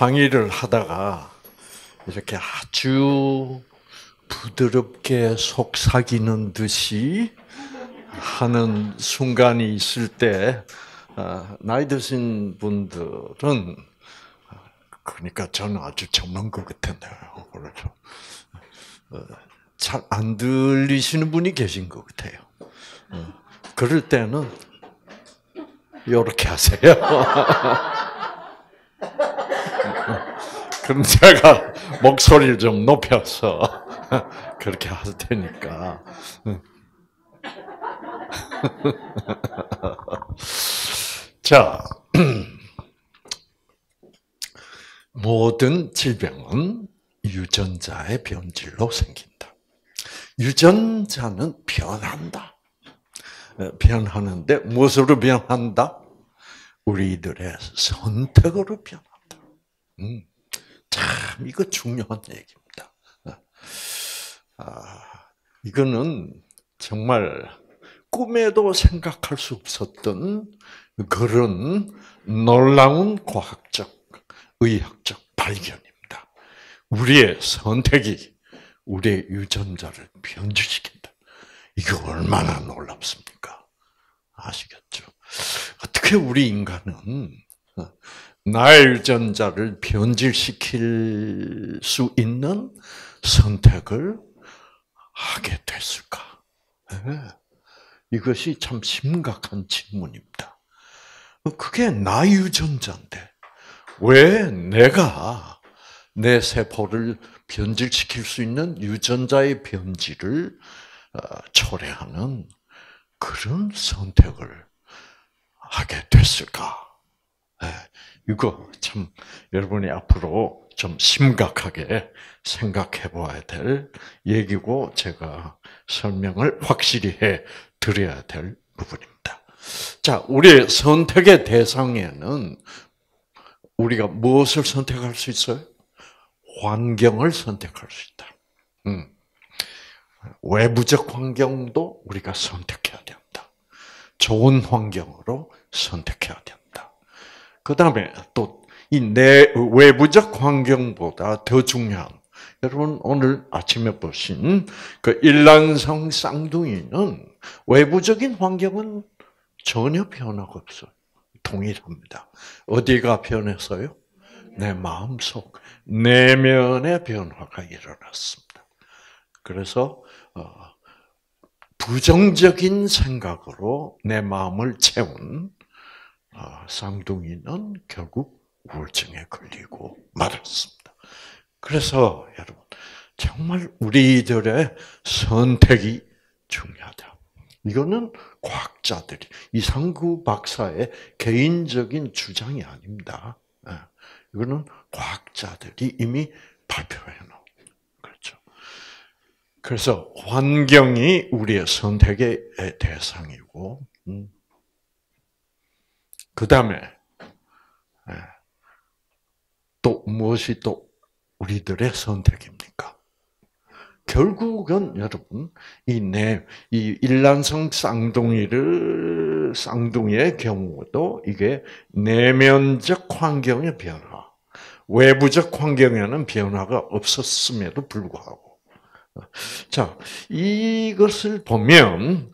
강의를 하다가 이렇게 아주 부드럽게 속삭이는 듯이 하는 순간이 있을 때 아, 나이 드신 분들은 그러니까 저는 아주 전문 것 같은데요. 그렇죠. 어, 잘안 들리시는 분이 계신 것 같아요. 어, 그럴 때는 이렇게 하세요. 그럼 제가 목소리를 좀 높여서 그렇게 할 테니까. 자, 모든 질병은 유전자의 변질로 생긴다. 유전자는 변한다. 어, 변하는데 무엇으로 변한다? 우리들의 선택으로 변한다. 음, 참 이거 중요한 얘기입니다. 어, 아, 이거는 정말 꿈에도 생각할 수 없었던 그런 놀라운 과학적, 의학적 발견입니다. 우리의 선택이 우리의 유전자를 변질시킨다. 이게 얼마나 놀랍습니까? 아시겠죠? 어떻게 우리 인간은 어, 나의 유전자를 변질시킬 수 있는 선택을 하게 됐을까? 네. 이것이 참 심각한 질문입니다. 그게 나 유전자인데 왜 내가 내 세포를 변질시킬 수 있는 유전자의 변질을 어, 초래하는 그런 선택을 하게 됐을까? 네, 이거 참 여러분이 앞으로 좀 심각하게 생각해 봐야 될 얘기고 제가 설명을 확실히 해 드려야 될 부분입니다. 자, 우리의 선택의 대상에는 우리가 무엇을 선택할 수 있어요? 환경을 선택할 수 있다. 음. 외부적 환경도 우리가 선택해야 된다. 좋은 환경으로 선택해야 된다. 그 다음에 또 이 내 외부적 환경보다 더 중요한 여러분 오늘 아침에 보신 그 일란성 쌍둥이는 외부적인 환경은 전혀 변화가 없어요. 동일합니다. 어디가 변했어요? 내 마음속 내면의 변화가 일어났습니다. 그래서 어, 부정적인 생각으로 내 마음을 채운 어, 쌍둥이는 결국 우울증에 걸리고 말았습니다. 그래서 여러분 정말 우리들의 선택이 중요하다. 이거는 과학자들이 이상구 박사의 개인적인 주장이 아닙니다. 예. 이거는 과학자들이 이미 발표해 놓은 그렇죠. 그래서 환경이 우리의 선택의 대상이고, 음. 그 다음에 예. 또 무엇이 또 우리들의 선택입니까? 결국은 여러분 이내이 일란성 쌍둥이를 쌍둥이의 경우도 이게 내면적 환경의 변화, 외부적 환경에는 변화가 없었음에도 불구하고 자 이것을 보면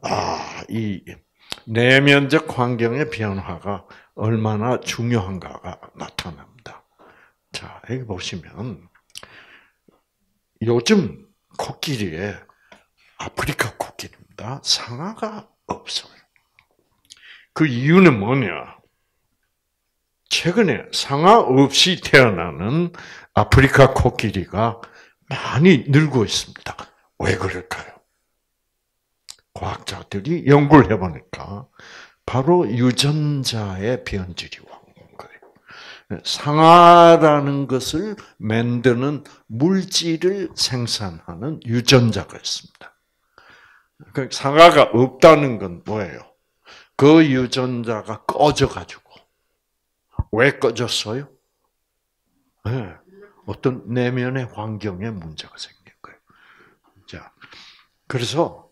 아이 내면적 환경의 변화가 얼마나 중요한가가 나타납니다. 자 여기 보시면. 요즘 코끼리에 아프리카 코끼리입니다. 상아가 없어요. 그 이유는 뭐냐? 최근에 상아 없이 태어나는 아프리카 코끼리가 많이 늘고 있습니다. 왜 그럴까요? 과학자들이 연구를 해보니까 바로 유전자의 변질이 상아라는 것을 만드는 물질을 생산하는 유전자가 있습니다. 그 상아가 없다는 건 뭐예요? 그 유전자가 꺼져가지고 왜 꺼졌어요? 네. 어떤 내면의 환경에 문제가 생긴 거예요. 자, 그래서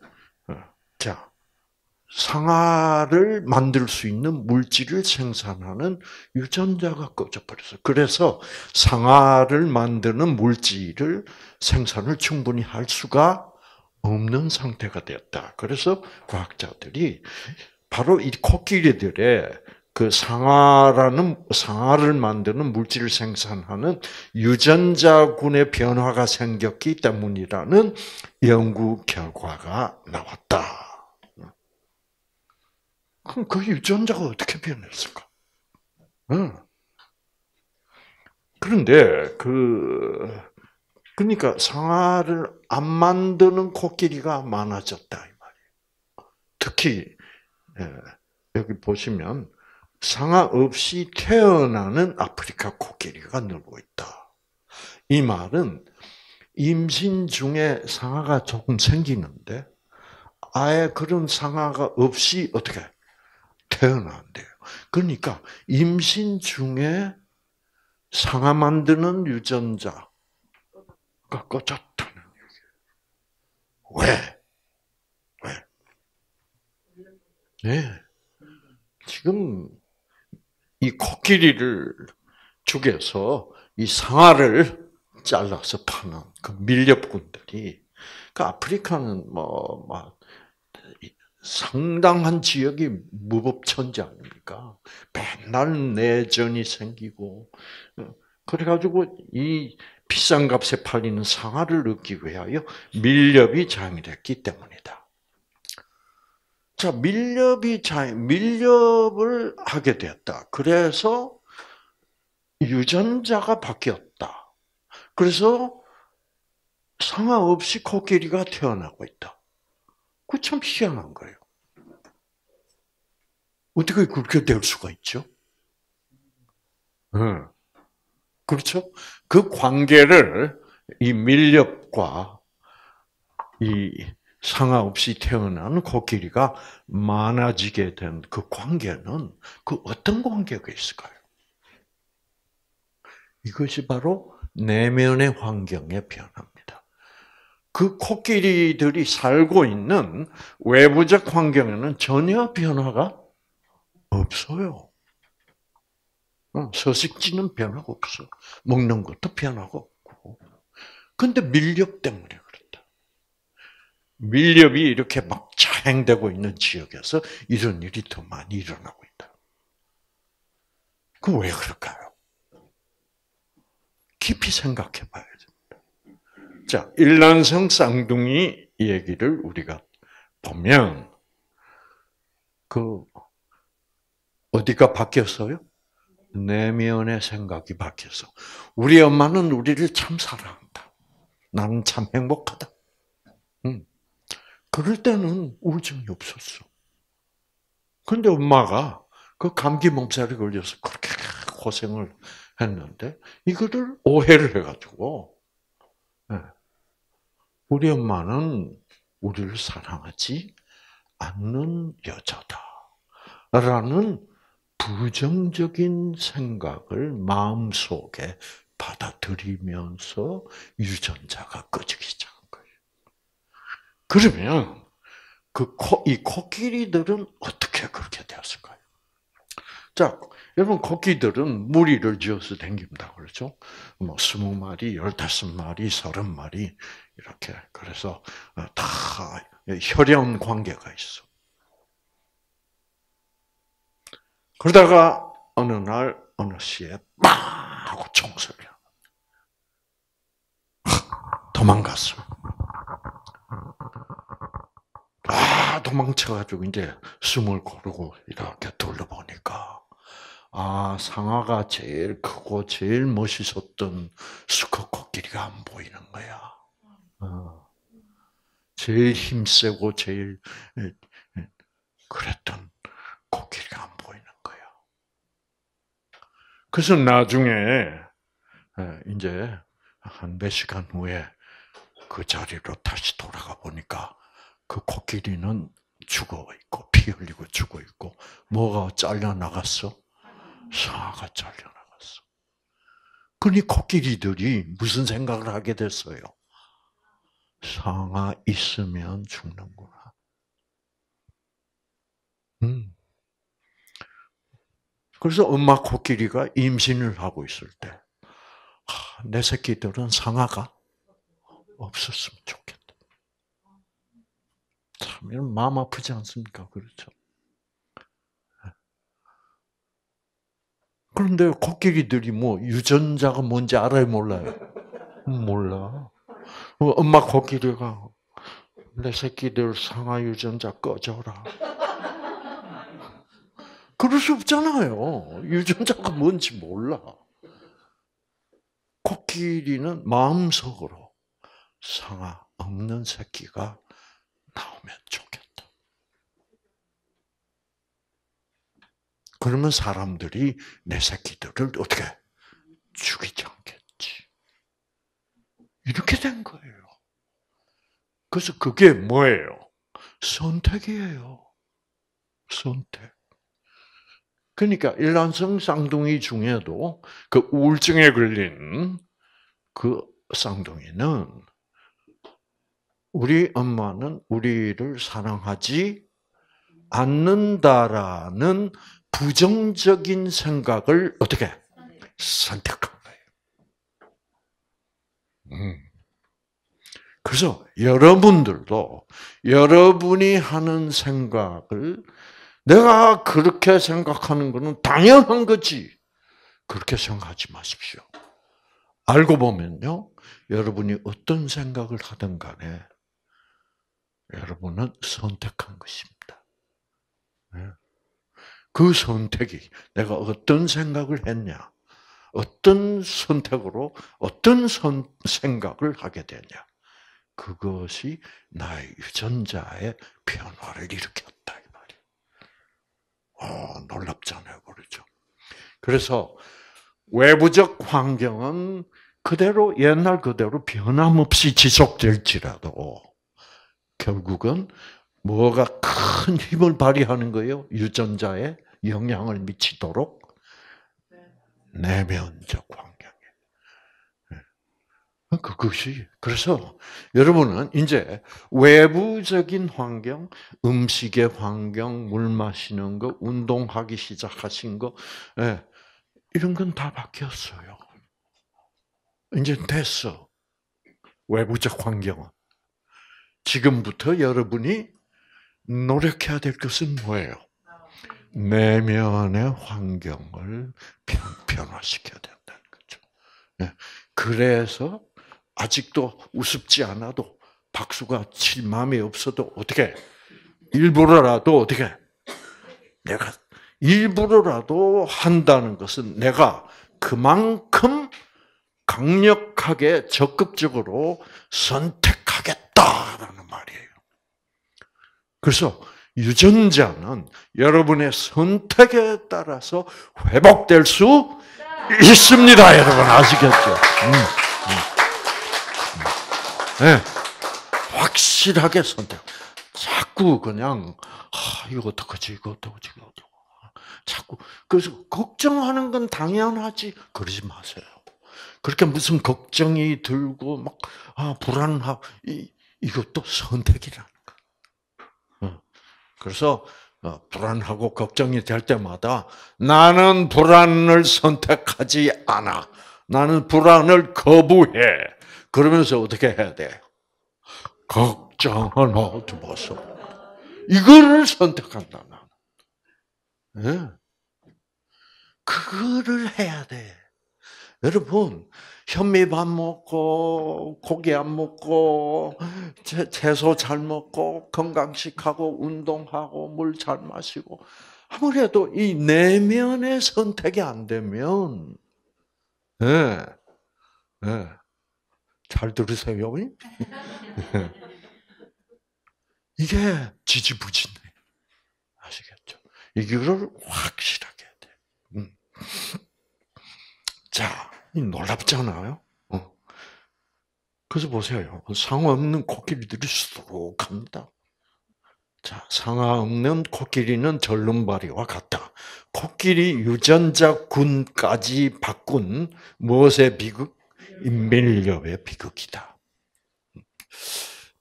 상아를 만들 수 있는 물질을 생산하는 유전자가 꺼져버렸어. 그래서 상아를 만드는 물질을 생산을 충분히 할 수가 없는 상태가 되었다. 그래서 과학자들이 바로 이 코끼리들의 그 상아라는 상아를 만드는 물질을 생산하는 유전자군의 변화가 생겼기 때문이라는 연구 결과가 나왔다. 그럼 그 유전자가 어떻게 변했을까? 응. 그런데 그 그러니까 상아를 안 만드는 코끼리가 많아졌다 이 말이에요. 특히 예, 여기 보시면 상아 없이 태어나는 아프리카 코끼리가 늘고 있다. 이 말은 임신 중에 상아가 조금 생기는데 아예 그런 상아가 없이 어떻게 태어난대요. 그러니까 임신 중에 상아 만드는 유전자가 꺼졌다는 얘기예요. 왜? 왜? 네. 지금 이 코끼리를 죽여서 이 상아를 잘라서 파는 그 밀렵꾼들이 그 아프리카는 뭐 막 상당한 지역이 무법천지 아닙니까? 맨날 내전이 생기고 그래가지고 이 비싼 값에 팔리는 상아를 얻기 위하여 밀렵이 장이됐기 때문이다. 자, 밀렵이 장, 밀렵을 하게 되었다. 그래서 유전자가 바뀌었다. 그래서 상아 없이 코끼리가 태어나고 있다. 그 참 희한한 거예요. 어떻게 그렇게 될 수가 있죠? 네. 그렇죠? 그 관계를 이 밀렵과 이 상하 없이 태어난 코끼리가 많아지게 된 그 관계는 그 어떤 관계가 있을까요? 이것이 바로 내면의 환경의 변화입니다. 그 코끼리들이 살고 있는 외부적 환경에는 전혀 변화가 없어요. 어, 서식지는 변화가 없어. 먹는 것도 변화가 없고. 근데 밀렵 때문에 그렇다. 밀렵이 이렇게 막 자행되고 있는 지역에서 이런 일이 더 많이 일어나고 있다. 그 왜 그럴까요? 깊이 생각해 봐요. 자, 일란성 쌍둥이 얘기를 우리가 보면 그 어디가 바뀌었어요? 내면의 생각이 바뀌어서 우리 엄마는 우리를 참 사랑한다. 나는 참 행복하다. 응. 그럴 때는 우울증이 없었어. 근데 엄마가 그 감기 몸살이 걸려서 그렇게 고생을 했는데 이거를 오해를 해가지고 우리 엄마는 우리를 사랑하지 않는 여자다. 라는 부정적인 생각을 마음속에 받아들이면서 유전자가 꺼지기 시작한 거예요. 그러면 그 코, 이 코끼리들은 어떻게 그렇게 되었을까요? 자, 여러분 코끼들은 무리를 지어서 댕깁니다. 그렇죠? 뭐 스무 마리, 열다섯 마리, 서른 마리 이렇게 그래서 어, 다 혈연 관계가 있어. 그러다가 어느 날 어느 시에 빵 하고 총소리 도망갔어. 아 도망쳐가지고 이제 숨을 고르고 이렇게 둘러보니까 아 상아가 제일 크고 제일 멋있었던 수컷 코끼리가 안 보이는 거야. 어. 제일 힘세고 제일 그랬던 코끼리가 안 보이는 거야. 그래서 나중에 이제 한 몇 시간 후에 그 자리로 다시 돌아가 보니까 그 코끼리는 죽어 있고 피 흘리고 죽어 있고 뭐가 잘려 나갔어? 상아가 잘려 나갔어. 그러니 코끼리들이 무슨 생각을 하게 됐어요? 상아 있으면 죽는구나. 음. 그래서 엄마 코끼리가 임신을 하고 있을 때, 하, 내 새끼들은 상아가 없었으면 좋겠다. 참, 이런 마음 아프지 않습니까? 그렇죠. 그런데 코끼리들이 뭐 유전자가 뭔지 알아요, 몰라요? 몰라. 엄마 코끼리가 내 새끼들 상하 유전자 꺼져라. 그럴 수 없잖아요. 유전자가 뭔지 몰라. 코끼리는 마음속으로 상아 없는 새끼가 나오면 좋겠다. 그러면 사람들이 내 새끼들을 어떻게 죽이지 않겠지. 이렇게 된 거예요. 그래서 그게 뭐예요? 선택이에요. 선택. 그러니까 일란성 쌍둥이 중에도 그 우울증에 걸린 그 쌍둥이는 우리 엄마는 우리를 사랑하지 않는다라는 부정적인 생각을 어떻게 선택한 거예요. 음. 그래서 여러분들도 여러분이 하는 생각을 내가 그렇게 생각하는 것은 당연한 거지. 그렇게 생각하지 마십시오. 알고 보면요, 여러분이 어떤 생각을 하든 간에 여러분은 선택한 것입니다. 네. 그 선택이 내가 어떤 생각을 했냐, 어떤 선택으로 어떤 선, 생각을 하게 되냐, 그것이 나의 유전자의 변화를 일으켰다. 어, 놀랍잖아요. 그렇죠. 그래서 외부적 환경은 그대로 옛날 그대로 변함없이 지속될지라도 결국은 뭐가 큰 힘을 발휘하는 거예요? 유전자에 영향을 미치도록 내면적 환경. 그것이 그래서 여러분은 이제 외부적인 환경, 음식의 환경, 물 마시는 거, 운동하기 시작하신 거, 예, 이런 건 다 바뀌었어요. 이제 됐어. 외부적 환경은 지금부터 여러분이 노력해야 될 것은 뭐예요? 내면의 환경을 변화시켜야 된다는 거죠. 예, 그래서 아직도 우습지 않아도 박수가 칠 마음이 없어도 어떻게 일부러라도 어떻게 내가 일부러라도 한다는 것은 내가 그만큼 강력하게 적극적으로 선택하겠다라는. 그래서 유전자는 여러분의 선택에 따라서 회복될 수 있습니다, 여러분 아시겠죠? 음, 음. 네. 확실하게 선택. 자꾸 그냥 아, 이거 어떡하지 이거 어떡하지 이거 어떡하지. 자꾸 그래서 걱정하는 건 당연하지 그러지 마세요. 그렇게 무슨 걱정이 들고 막 아, 불안하고 이, 이것도 선택이라는. 그래서 어, 불안하고 걱정이 될 때마다 나는 불안을 선택하지 않아. 나는 불안을 거부해. 그러면서 어떻게 해야 돼? 걱정은 어디 보소. 이거를 선택한다, 나는. 네. 그거를 해야 돼. 여러분, 현미밥 먹고, 고기 안 먹고, 채소 잘 먹고, 건강식하고, 운동하고, 물 잘 마시고, 아무래도 이 내면의 선택이 안 되면, 예, 네, 네. 잘 들으세요. 이게 지지부진해. 아시겠죠? 이거를 확실하게 해야 돼. 음. 자, 놀랍잖아요. 어. 그래서 보세요. 상어 없는 코끼리들이 수록합니다. 자, 상하 없는 코끼리는 절름발이와 같다. 코끼리 유전자 군까지 바꾼 무엇의 비극? 인밀렵의 비극이다.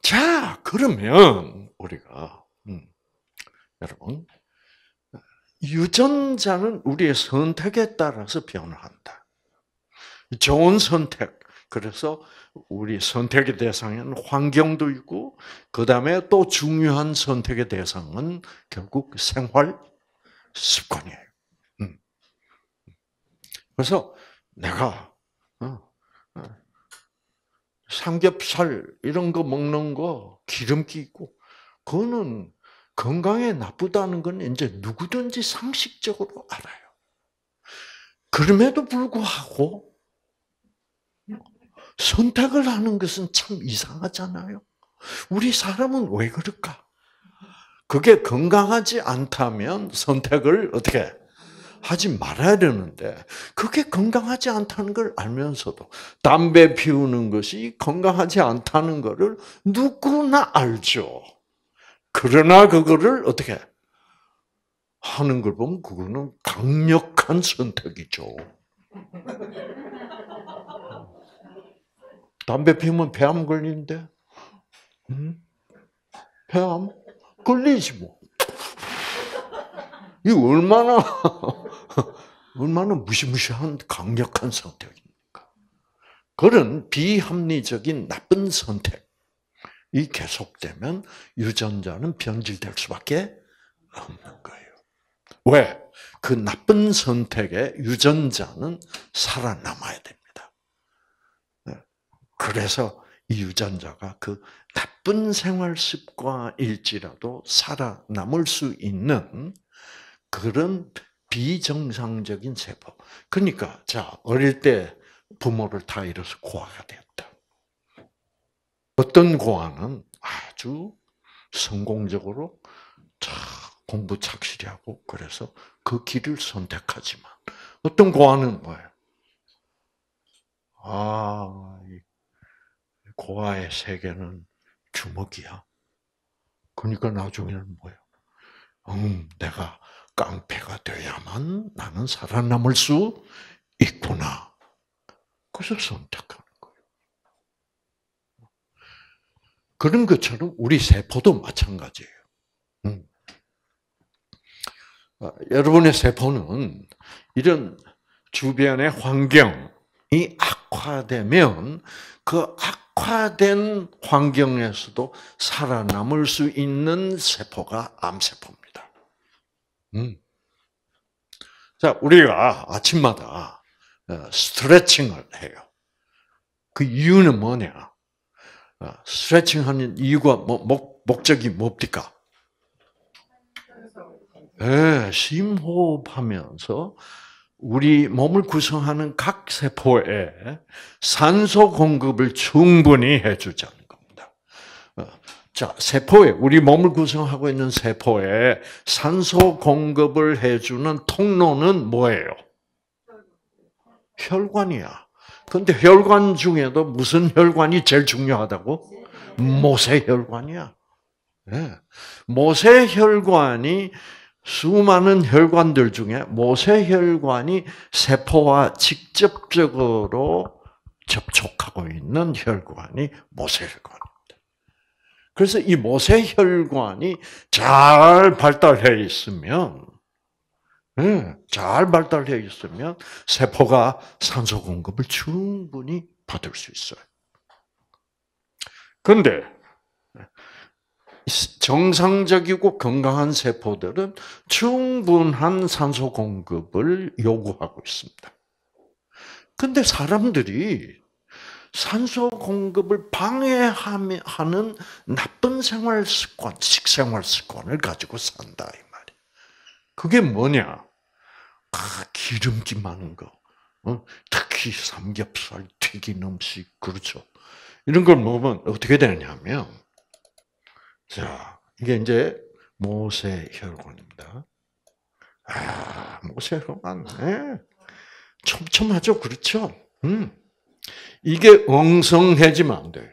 자, 그러면 우리가 음, 여러분 유전자는 우리의 선택에 따라서 변화한다. 좋은 선택. 그래서 우리 선택의 대상에는 환경도 있고, 그 다음에 또 중요한 선택의 대상은 결국 생활 습관이에요. 음. 그래서 내가 어, 어, 삼겹살 이런 거 먹는 거 기름기 있고, 그거는 건강에 나쁘다는 건 이제 누구든지 상식적으로 알아요. 그럼에도 불구하고 선택을 하는 것은 참 이상하잖아요. 우리 사람은 왜 그럴까? 그게 건강하지 않다면 선택을 어떻게 하지 말아야 되는데 그게 건강하지 않다는 걸 알면서도 담배 피우는 것이 건강하지 않다는 것을 누구나 알죠. 그러나 그거를 어떻게 하는 걸 보면 그거는 강력한 선택이죠. 담배 피우면 폐암 걸리는데, 음? 폐암 걸리지 뭐. 이 얼마나 얼마나 무시무시한 강력한 선택입니까? 그런 비합리적인 나쁜 선택. 이 계속되면 유전자는 변질될 수밖에 없는 거예요. 왜? 그 나쁜 선택의 유전자는 살아남아야 됩니다. 네. 그래서 이 유전자가 그 나쁜 생활 습관일지라도 살아남을 수 있는 그런 비정상적인 세포. 그러니까 자 어릴 때 부모를 다 잃어서 고아가 됐다. 어떤 고아는 아주 성공적으로 공부 착실히 하고 그래서 그 길을 선택하지만 어떤 고아는 뭐예요? 아, 고아의 세계는 주먹이야. 그러니까 나중에는 뭐예요? 음, 내가 깡패가 돼야만 나는 살아남을 수 있구나. 그래서 선택하 그런 것처럼 우리 세포도 마찬가지예요. 음. 아, 여러분의 세포는 이런 주변의 환경이 악화되면 그 악 화된 환경에서도 살아남을 수 있는 세포가 암세포입니다. 음. 자, 우리가 아침마다 어, 스트레칭을 해요. 그 이유는 뭐냐? 아, 스트레칭 하는 이유가 뭐, 목, 목적이 뭡니까? 네, 심호흡하면서 우리 몸을 구성하는 각 세포에 산소 공급을 충분히 해주자는 겁니다. 어, 자, 세포에, 우리 몸을 구성하고 있는 세포에 산소 공급을 해주는 통로는 뭐예요? 혈관이야. 근데 혈관 중에도 무슨 혈관이 제일 중요하다고? 모세혈관이야. 네. 모세혈관이 수많은 혈관들 중에 모세혈관이 세포와 직접적으로 접촉하고 있는 혈관이 모세혈관입니다. 그래서 이 모세혈관이 잘 발달해 있으면 네, 잘 발달되어 있으면 세포가 산소 공급을 충분히 받을 수 있어요. 그런데 정상적이고 건강한 세포들은 충분한 산소 공급을 요구하고 있습니다. 근데 사람들이 산소 공급을 방해하는 나쁜 생활 습관, 식생활 습관을 가지고 산다 이 말이에요. 그게 뭐냐? 아, 기름기 많은 거. 어? 특히 삼겹살, 튀긴 음식, 그렇죠. 이런 걸 먹으면 어떻게 되냐면, 자, 이게 이제 모세 혈관입니다. 아, 모세 혈관, 네. 촘촘하죠? 그렇죠? 음. 이게 엉성해지면 안 돼요.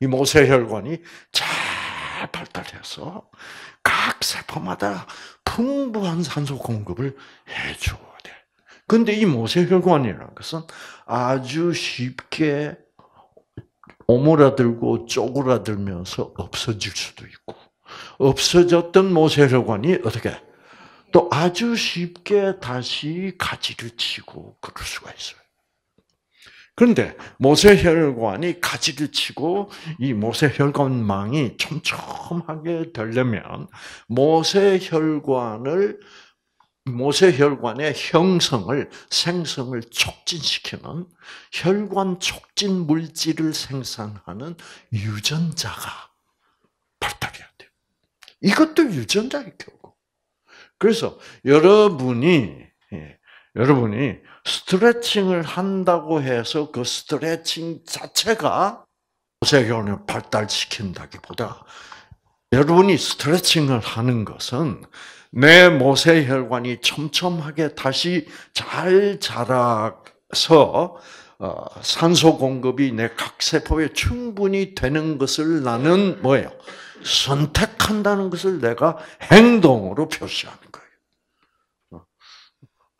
이 모세 혈관이 잘 발달해서 각 세포마다 풍부한 산소 공급을 해줘야 돼. 근데 이 모세 혈관이라는 것은 아주 쉽게 오므라들고 쪼그라들면서 없어질 수도 있고, 없어졌던 모세혈관이 어떻게 또 아주 쉽게 다시 가지를 치고 그럴 수가 있어요. 그런데 모세혈관이 가지를 치고 이 모세혈관망이 촘촘하게 되려면 모세혈관을 모세혈관의 형성을 생성을 촉진시키는 혈관 촉진 물질을 생산하는 유전자가 발달해야 돼요. 이것도 유전자예요, 결국. 그래서 여러분이 예, 여러분이 스트레칭을 한다고 해서 그 스트레칭 자체가 모세혈관을 발달시킨다기보다 여러분이 스트레칭을 하는 것은 내 모세혈관이 촘촘하게 다시 잘 자라서 어, 산소 공급이 내 각 세포에 충분히 되는 것을 나는 뭐예요? 선택한다는 것을 내가 행동으로 표시하는 거예요. 어.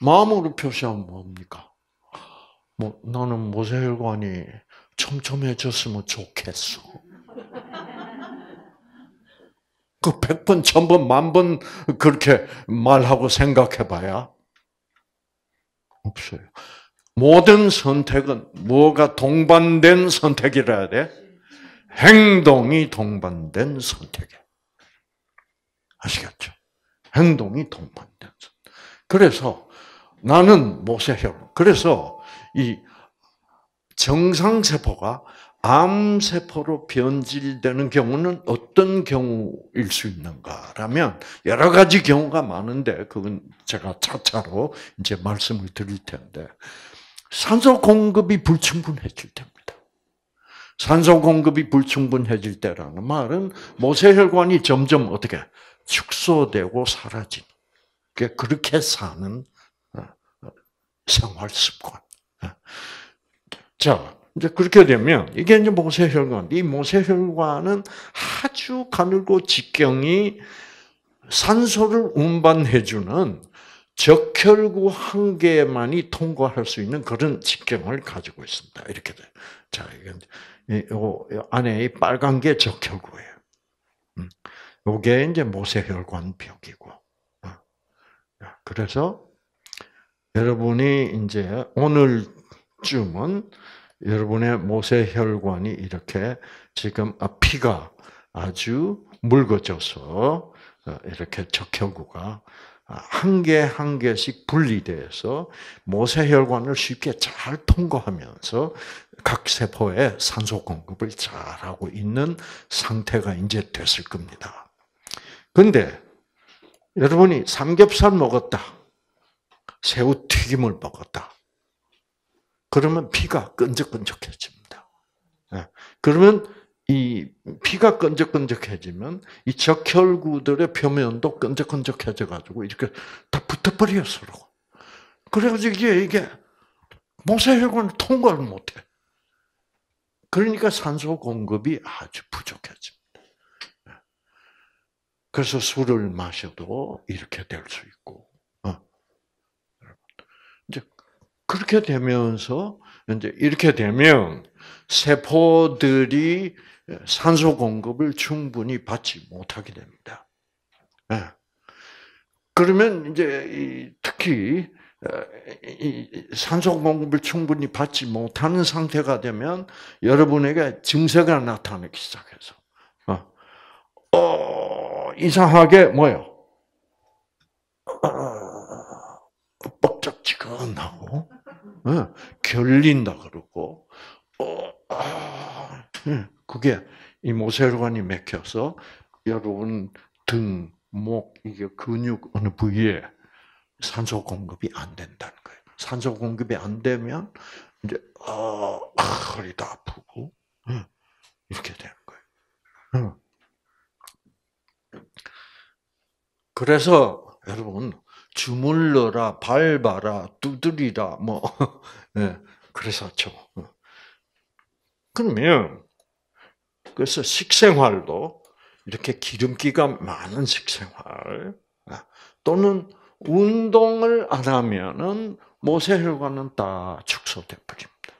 마음으로 표시하면 뭡니까? 뭐 나는 모세혈관이 촘촘해졌으면 좋겠어. 그 100번, 1000번, 만번 그렇게 말하고 생각해 봐야 없어요. 모든 선택은 뭐가 동반된 선택이라 해야 돼? 행동이 동반된 선택이에요. 아시겠죠? 행동이 동반된 선택. 그래서 나는 모세혈. 그래서 이 정상세포가 암세포로 변질되는 경우는 어떤 경우일 수 있는가라면 여러 가지 경우가 많은데 그건 제가 차차로 이제 말씀을 드릴 텐데 산소 공급이 불충분해질 때입니다. 산소 공급이 불충분해질 때라는 말은 모세혈관이 점점 어떻게 축소되고 사라지는 그렇게 사는 어, 어, 생활 습관. 어. 자, 이제 그렇게 되면 이게 이제 모세혈관. 이 모세혈관은 아주 가늘고 직경이 산소를 운반해주는 적혈구 한 개만이 통과할 수 있는 그런 직경을 가지고 있습니다. 이렇게 돼. 자, 이게 안에 이 빨간 게 적혈구예요. 이게 음. 이제 모세혈관 벽이고. 어. 그래서 여러분이 이제 오늘쯤은 여러분의 모세 혈관이 이렇게 지금 피가 아주 묽어져서 어, 이렇게 적혈구가 한개한 개씩 분리돼서 모세혈관을 쉽게 잘 통과하면서 각 세포에 산소 공급을 잘 하고 있는 상태가 이제 됐을 겁니다. 근데 여러분이 삼겹살 먹었다. 새우 튀김을 먹었다. 그러면 피가 끈적끈적해집니다. 예. 그러면 이 피가 끈적끈적해지면 이 적혈구들의 표면도 끈적끈적해져 가지고 이렇게 다 붙어버려요 서로. 그래가지고 이게 이게 모세혈관을 통과를 못해. 그러니까 산소 공급이 아주 부족해집니다. 예. 그래서 술을 마셔도 이렇게 될 수 있고 그렇게 되면서 이제 이렇게 되면 세포들이 산소 공급을 충분히 받지 못하게 됩니다. 예. 그러면 이제 특히 어, 산소 공급을 충분히 받지 못하는 상태가 되면 여러분에게 증세가 나타나기 시작해서 어, 어 이상하게 뭐요? 어, 뻑적지근하고 어, 결린다 그러고, 어, 아, 예, 그게 이 모세혈관이 맥혀서 여러분 등, 목, 이게 근육 어느 부위에 산소 공급이 안 된다는 거예요. 산소 공급이 안 되면 이제 어, 허리도 아프고 예, 이렇게 되는 거예요. 예. 그래서 여러분 주물러라, 밟아라, 두드리라, 뭐, 네, 그래서죠. 그러면, 그래서 식생활도 이렇게 기름기가 많은 식생활, 아, 또는 운동을 안 하면은 모세혈관은 다 축소돼 버립니다.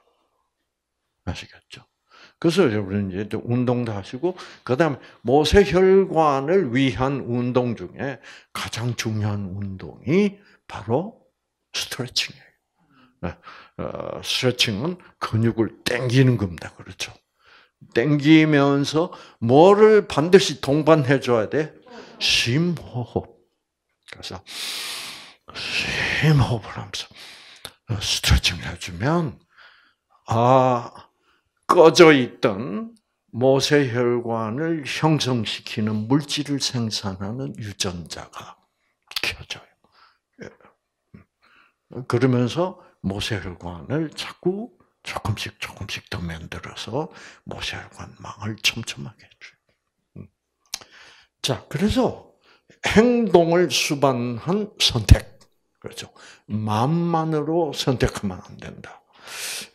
아시겠죠? 그래서 여러분 이제 운동도 하시고 그다음에 모세혈관을 위한 운동 중에 가장 중요한 운동이 바로 스트레칭이에요. 네. 어, 스트레칭은 근육을 당기는 겁니다. 그렇죠? 당기면서 뭐를 반드시 동반해 줘야 돼? 심호흡. 그래서 심호흡을 하면서 스트레칭 해주면 아 꺼져 있던 모세혈관을 형성시키는 물질을 생산하는 유전자가 켜져요. 예. 그러면서 모세혈관을 자꾸 조금씩 조금씩 더 만들어서 모세혈관망을 촘촘하게 해줘요. 음. 자, 그래서 행동을 수반한 선택. 그렇죠. 마음만으로 선택하면 안 된다.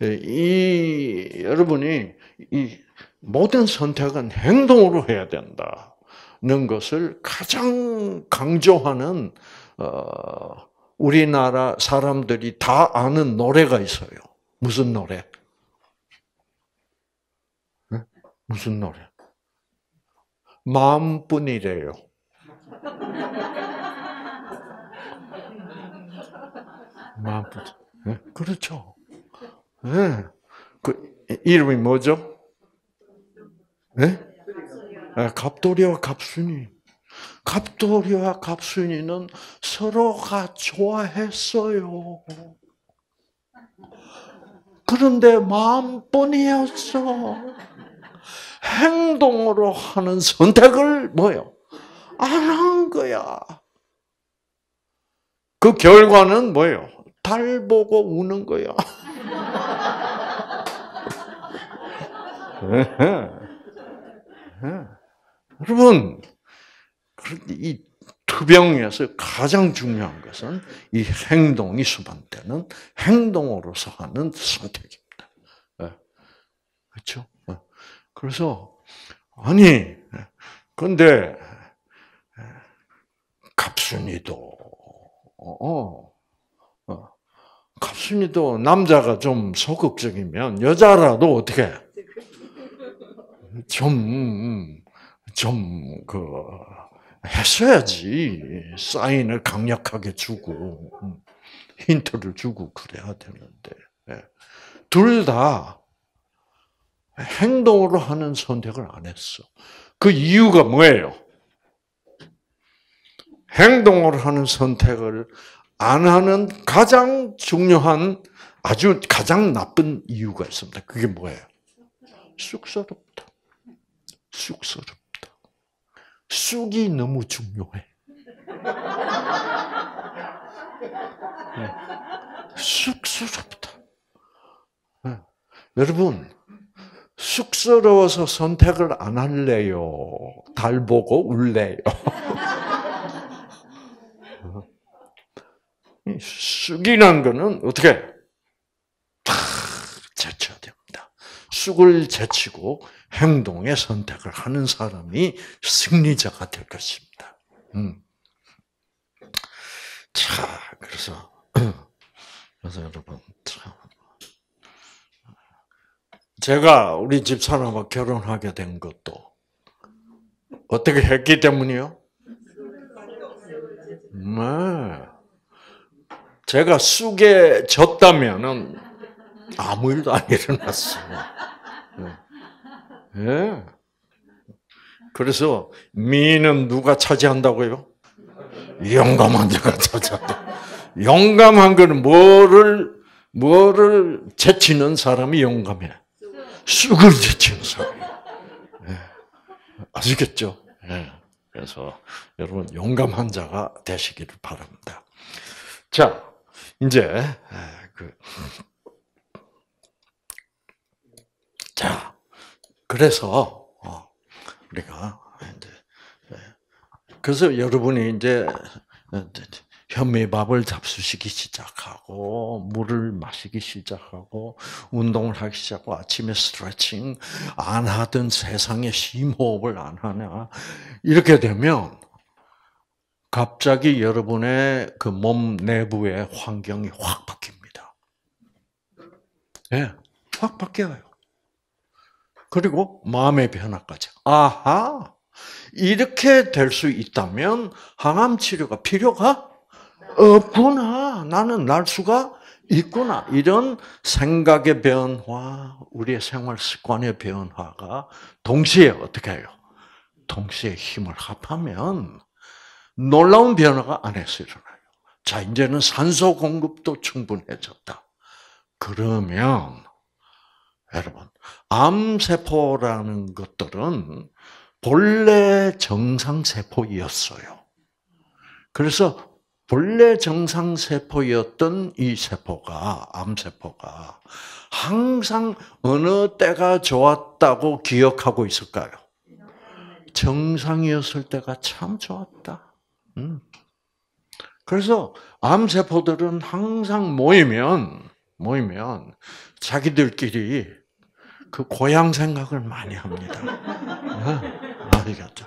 예, 이, 여러분이, 이 모든 선택은 행동으로 해야 된다는 것을 가장 강조하는, 어, 우리나라 사람들이 다 아는 노래가 있어요. 무슨 노래? 네? 무슨 노래? 마음뿐이래요. 마음뿐. 네? 그렇죠. 네. 그 이름이 뭐죠? 네? 네 갑돌이와 갑순이. 갑돌이와 갑순이는 서로가 좋아했어요. 그런데 마음뿐이었어. 행동으로 하는 선택을 뭐요? 안 한 거야. 그 결과는 뭐예요? 달 보고 우는 거야. 여러분, 이 투병에서 가장 중요한 것은 이 행동이 수반되는 행동으로서 하는 선택입니다. 예. 그렇죠? 예. 그래서 아니 근데 갑순이도 어, 어, 갑순이도 남자가 좀 소극적이면 여자라도 어떻게 좀 좀 그 했어야지. 사인을 강력하게 주고, 음, 힌트를 주고 그래야 되는데. 예. 둘다 행동으로 하는 선택을 안 했어. 그 이유가 뭐예요? 행동으로 하는 선택을 안 하는 가장 중요한 아주 가장 나쁜 이유가 있습니다. 그게 뭐예요? 쑥스럽다. 쑥스럽다. 쑥이 너무 중요해. 네. 쑥스럽다. 네. 여러분, 쑥스러워서 선택을 안 할래요. 달 보고 울래요. 쑥이란 거는 어떻게 다 제쳐야 됩니다. 쑥을 제치고 행동의 선택을 하는 사람이 승리자가 될 것입니다. 음. 자, 그래서 그래서 여러분 참 제가 우리 집 사람과 결혼하게 된 것도 어떻게 했기 때문이요? 네. 제가 쑥에 졌다면은 아무 일도 안 일어났어요. 네. 예. 그래서 미는 누가 차지한다고요? 용감한 자가 차지한다. 용감한 거는 뭐를 뭐를 제치는 사람이 용감해. 쑥을 제치는 사람. 예. 아시겠죠? 예. 그래서 여러분 용감한 자가 되시기를 바랍니다. 자, 이제 예, 그 자. 그래서 어, 우리가 이제 예. 그래서 여러분이 이제 현미밥을 잡수시기 시작하고 물을 마시기 시작하고 운동을 하기 시작하고 아침에 스트레칭 안 하던 세상에 심호흡을 안 하냐 이렇게 되면 갑자기 여러분의 그 몸 내부의 환경이 확 바뀝니다. 예, 네, 확 바뀌어요. 그리고 마음의 변화까지. 아하, 이렇게 될 수 있다면 항암 치료가 필요가 없구나. 나는 날 수가 있구나. 이런 생각의 변화, 우리의 생활 습관의 변화가 동시에 어떻게 해요? 동시에 힘을 합하면 놀라운 변화가 안에서 일어나요. 자, 이제는 산소 공급도 충분해졌다. 그러면 여러분, 암세포라는 것들은 본래 정상세포였어요. 그래서 본래 정상세포였던 이 세포가, 암세포가 항상 어느 때가 좋았다고 기억하고 있을까요? 정상이었을 때가 참 좋았다. 음. 그래서 암세포들은 항상 모이면, 모이면 자기들끼리 그 고향 생각을 많이 합니다. 아시겠죠?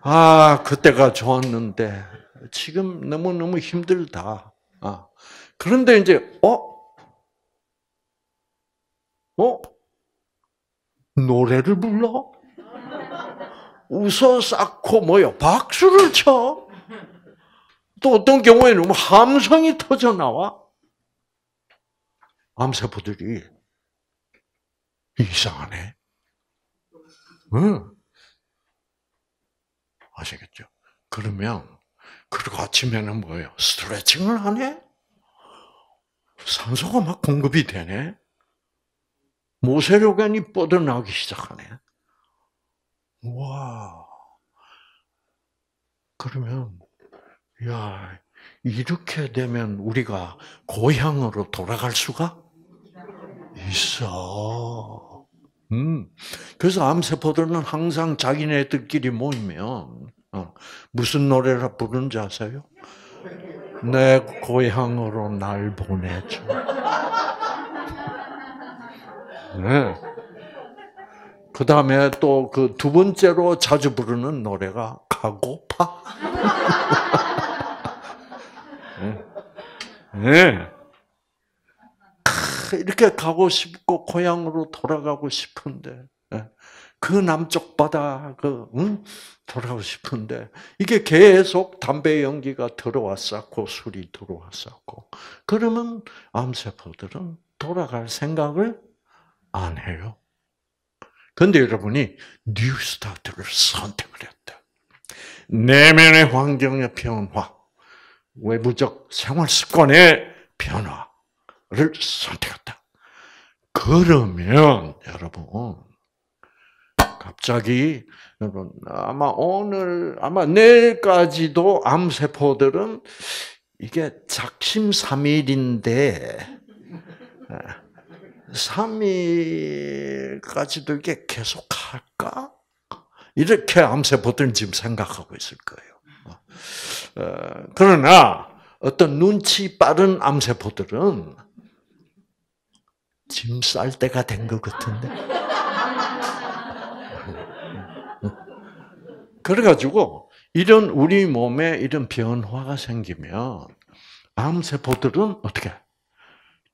아, 그때가 좋았는데, 지금 너무너무 힘들다. 아. 그런데 이제, 어? 어? 노래를 불러? 웃어 쌓고 뭐요? 박수를 쳐? 또 어떤 경우에는 뭐 함성이 터져 나와? 암세포들이 이상하네. 응. 아시겠죠? 그러면 그리고 아침에는 뭐예요? 스트레칭을 하네? 산소가 막 공급이 되네? 모세혈관이 뻗어나기 시작하네. 와. 그러면, 야, 이렇게 되면 우리가 고향으로 돌아갈 수가 있어. 음. 그래서 암세포들은 항상 자기네들끼리 모이면, 어, 무슨 노래를 부르는지 아세요? 내 고향으로 날 보내줘. 네. 그 다음에 또 그 두 번째로 자주 부르는 노래가 가고파. 네. 네. 이렇게 가고 싶고 고향으로 돌아가고 싶은데 네. 그 남쪽 바다 그 응? 돌아가고 싶은데 이게 계속 담배 연기가 들어왔었고 술이 들어왔었고 그러면 암세포들은 돌아갈 생각을 안 해요. 근데 여러분이 뉴스타트를 선택을 했다. 내면의 환경의 변화, 외부적 생활 습관의 변화 를 선택했다. 그러면 여러분 갑자기 여러분 아마 오늘 아마 내일까지도 암 세포들은 이게 작심삼일인데 3일까지도 이게 계속 할까? 이렇게 암세포들은 지금 생각하고 있을 거예요. 어, 그러나 어떤 눈치 빠른 암세포들은 짐 쌀 때가 된 것 같은데. 그래가지고 이런 우리 몸에 이런 변화가 생기면 암세포들은 어떻게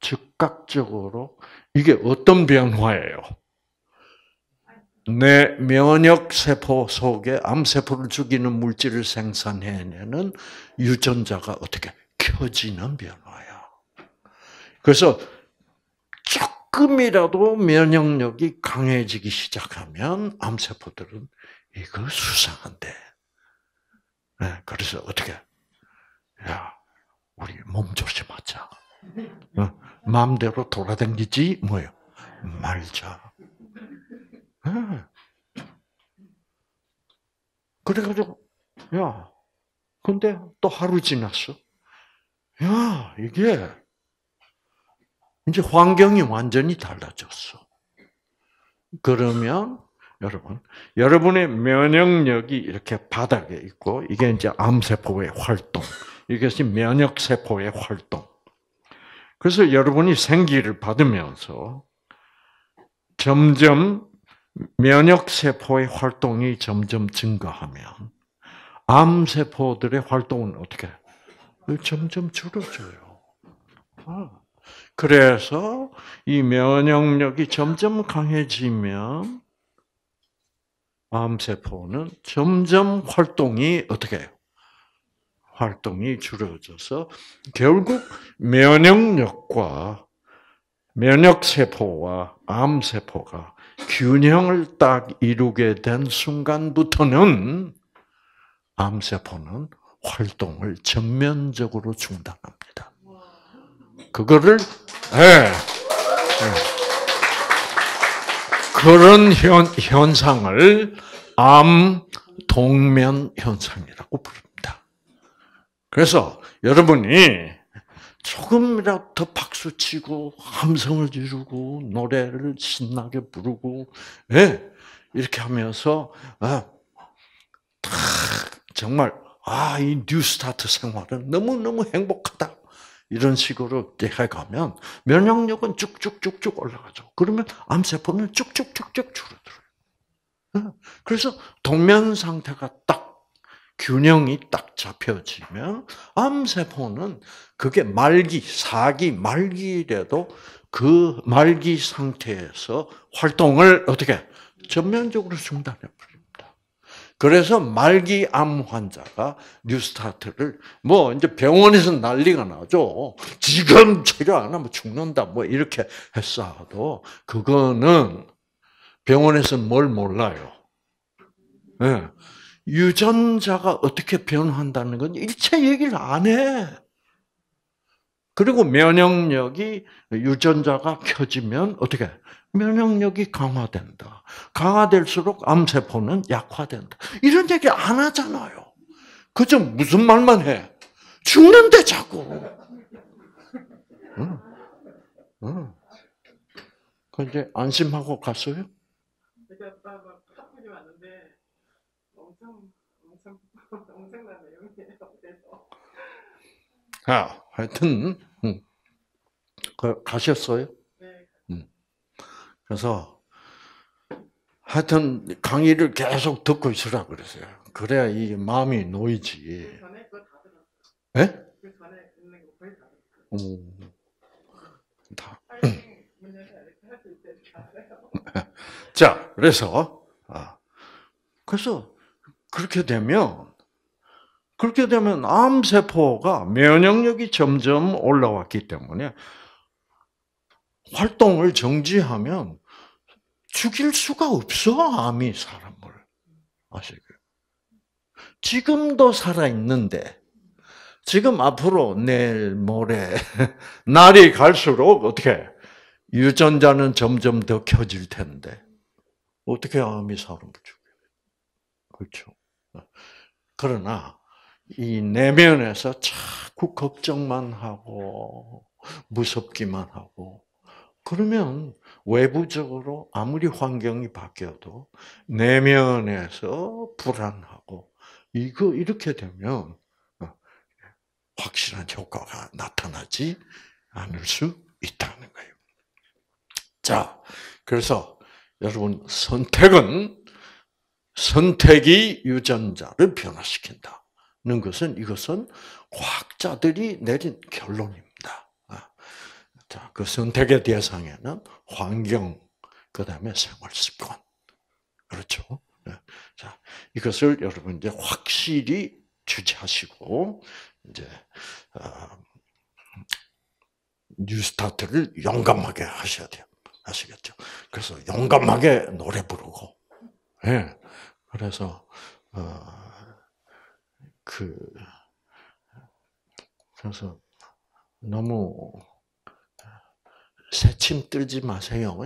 즉각적으로 이게 어떤 변화예요? 내 면역 세포 속에 암 세포를 죽이는 물질을 생산해내는 유전자가 어떻게 켜지는 변화야. 그래서 조금이라도 면역력이 강해지기 시작하면 암 세포들은 이거 수상한데. 네, 그래서 어떻게? 야, 우리 몸 조심하자. 어? 마음대로 돌아다니지 뭐요 말자. 네. 그래가지고 야, 근데 또 하루 지났어. 야, 이게 이제 환경이 완전히 달라졌어. 그러면 여러분, 여러분의 면역력이 이렇게 바닥에 있고 이게 이제 암세포의 활동, 이것이 면역세포의 활동. 그래서 여러분이 생기를 받으면서 점점 면역 세포의 활동이 점점 증가하면 암 세포들의 활동은 어떻게? 점점 줄어져요. 아. 그래서 이 면역력이 점점 강해지면 암 세포는 점점 활동이 어떻게 해요? 활동이 줄어져서 결국 면역력과 면역 세포와 암 세포가 균형을 딱 이루게 된 순간부터는 암세포는 활동을 전면적으로 중단합니다. 그거를 예. 네. 그런 현, 현상을 암 동면 현상이라고 부릅니다. 그래서 여러분이 조금이라도 더 박수 치고 함성을 지르고 노래를 신나게 부르고 예, 이렇게 하면서 아, 정말 아, 이 뉴스타트 생활은 너무 너무 행복하다. 이런 식으로 해가면 면역력은 쭉쭉쭉쭉 올라가죠. 그러면 암세포는 쭉쭉쭉쭉 줄어들어요. 그래서 동면 상태가 딱 균형이 딱 잡혀지면 암세포는 그게 말기, 사기, 말기라도 그 말기 상태에서 활동을 어떻게 전면적으로 중단해 버립니다. 그래서 말기 암 환자가 뉴스타트를 뭐 이제 병원에서 난리가 나죠. 지금 치료 안 하면 죽는다 뭐 이렇게 했어도 그거는 병원에서 뭘 몰라요. 네. 유전자가 어떻게 변한다는 건 일체 얘기를 안 해. 그리고 면역력이 유전자가 켜지면 어떻게 면역력이 강화된다. 강화될수록 암세포는 약화된다. 이런 얘기 안 하잖아요. 그저 무슨 말만 해. 죽는데 자꾸. 응. 응. 그 이제 안심하고 갔어요? 엄청난 내용이에요. 그래서. 아, 하여튼 음. 그, 가셨어요? 네. 음. 그래서 하여튼 강의를 계속 듣고 있으라 그랬어요. 그래야 이 마음이 놓이지. 그 전에 그거 다 들었어요. 예? 그 전에 듣는 거 거의 다 들었어요. 음. 다. 자, 그래서 아, 그래서 그렇게 되면 그렇게 되면 암세포가 면역력이 점점 올라왔기 때문에 활동을 정지하면 죽일 수가 없어, 암이 사람을. 아시겠 지금도 살아있는데, 지금 앞으로 내일, 모레, 날이 갈수록 어떻게, 유전자는 점점 더 켜질 텐데, 어떻게 암이 사람을 죽여요? 그렇죠. 그러나, 이 내면에서 자꾸 걱정만 하고 무섭기만 하고 그러면 외부적으로 아무리 환경이 바뀌어도 내면에서 불안하고 이거 이렇게 되면 어, 확실한 효과가 나타나지 않을 수 있다는 거예요. 자, 그래서 여러분 선택은 선택이 유전자를 변화시킨다. 는 것은 이것은 과학자들이 내린 결론입니다. 아, 자, 그 선택의 대상에는 환경, 그 다음에 생활 습관. 그렇죠. 네. 자, 이것을 여러분 이제 확실히 주지하시고, 이제, 어, 뉴스타트를 용감하게 하셔야 돼요. 아시겠죠? 그래서 용감하게 노래 부르고, 예. 네. 그래서, 어, 그 그래서 너무 새침 들지 마세요.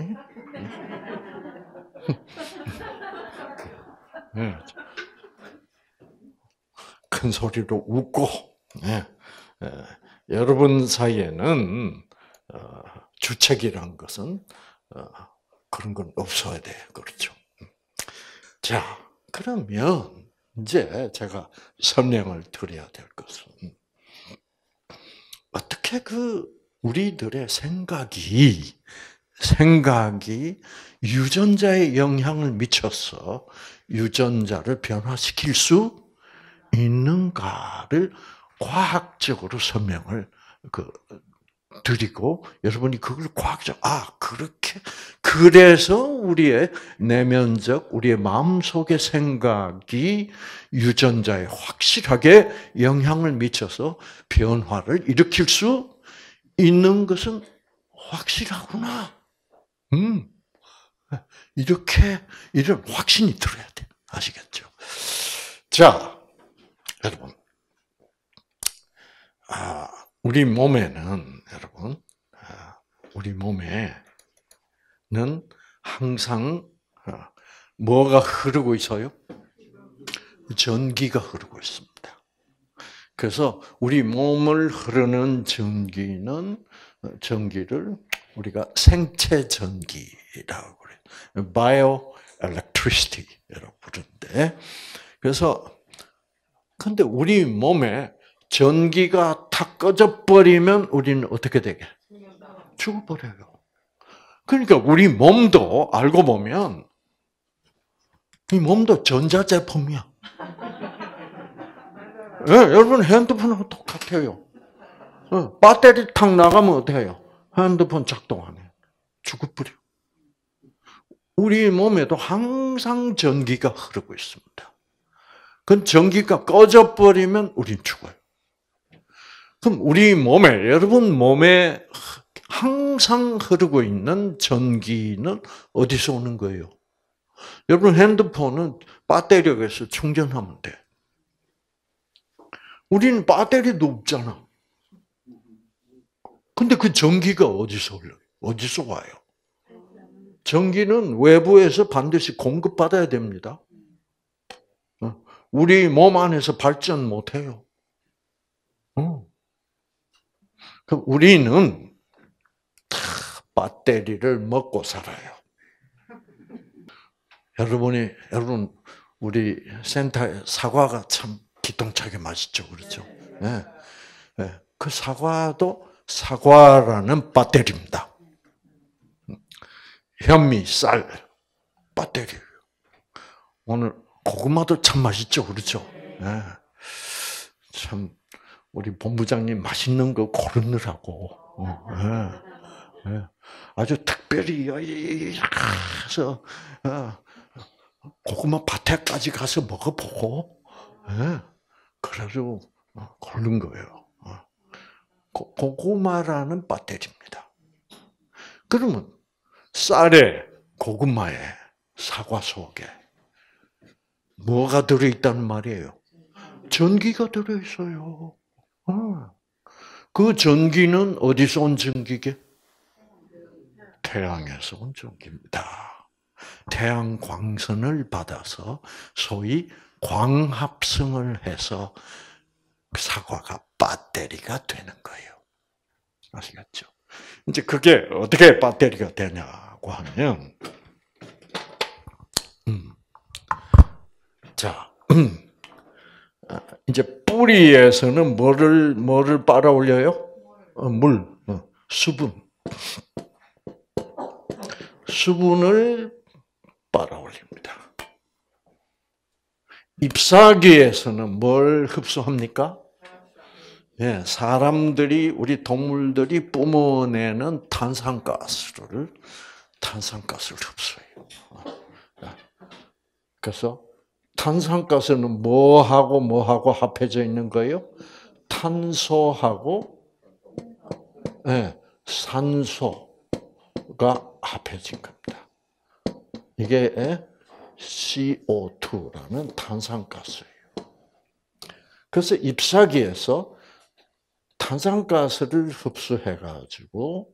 네. 큰 소리로 웃고 네. 여러분 사이에는 어, 주책이란 것은 어, 그런 건 없어야 돼 그렇죠. 자 그러면 이제 제가 설명을 드려야 될 것은 어떻게 그 우리들의 생각이 생각이 유전자에 영향을 미쳐서 유전자를 변화시킬 수 있는가를 과학적으로 설명을 그 드리고 여러분이 그걸 과학적 아 그렇게 그래서 우리의 내면적 우리의 마음속의 생각이 유전자에 확실하게 영향을 미쳐서 변화를 일으킬 수 있는 것은 확실하구나. 음. 이렇게 이런 확신이 들어야 돼. 아시겠죠? 자, 여러분. 아, 우리 몸에는 여러분, 아, 우리 몸에 는 항상 아, 뭐가 흐르고 있어요? 전기가 흐르고 있습니다. 그래서 우리 몸을 흐르는 전기는 전기를 우리가 생체 전기라고 그래요. bio electricity라고 부르는데 그래서 근데 우리 몸에 전기가 다 꺼져 버리면 우리는 어떻게 되게? 죽어버려요. 그러니까 우리 몸도 알고 보면 이 몸도 전자제품이야. 네, 여러분 핸드폰하고 똑같아요. 어, 배터리 탁 나가면 해요? 핸드폰 작동 안 해. 죽어버려. 우리 몸에도 항상 전기가 흐르고 있습니다. 그 전기가 꺼져버리면 우린 죽어요. 그럼 우리 몸에, 여러분 몸에 항상 흐르고 있는 전기는 어디서 오는 거예요? 여러분 핸드폰은 배터리에서 충전하면 돼. 우리는 배터리도 없잖아. 근데 그 전기가 어디서 올라요? 어디서 와요? 전기는 외부에서 반드시 공급받아야 됩니다. 어? 우리 몸 안에서 발전 못 해요. 어. 우리는 배터리를 먹고 살아요. 여러분이, 여러분, 우리 센터에 사과가 참 기똥차게 맛있죠. 그렇죠? 네. 네. 그 사과도 사과라는 배터리입니다. 현미, 쌀, 배터리. 오늘 고구마도 참 맛있죠. 그렇죠? 네. 참, 우리 본부장님 맛있는 거 고르느라고. 어, 네. 네. 아주 특별히 가서 어, 고구마 밭에까지 가서 먹어보고 그래가지고 어, 고른 거예요. 어. 고구마라는 배터리입니다. 그러면 쌀에 고구마에 사과 속에 뭐가 들어있다는 말이에요? 전기가 들어있어요. 어. 그 전기는 어디서 온 전기게? 태양에서 온 전기입니다. 태양 광선을 받아서 소위 광합성을 해서 사과가 배터리가 되는 거예요. 아시겠죠? 이제 그게 어떻게 배터리가 되냐고 하면, 음. 자, 음. 이제 뿌리에서는 뭐를 뭐를 빨아 올려요? 어, 물, 어, 수분, 수분을 빨아 올립니다. 잎사귀에서는 뭘 흡수합니까? 예, 사람들이 우리 동물들이 뿜어내는 탄산가스를 탄산가스를 흡수해요. 그래서 탄산가스는 뭐하고 뭐하고 합해져 있는 거예요? 탄소하고 예, 산소 가 합해진 겁니다. 이게 예, CO2라는 탄산가스예요. 그래서 잎사귀에서 탄산가스를 흡수해 가지고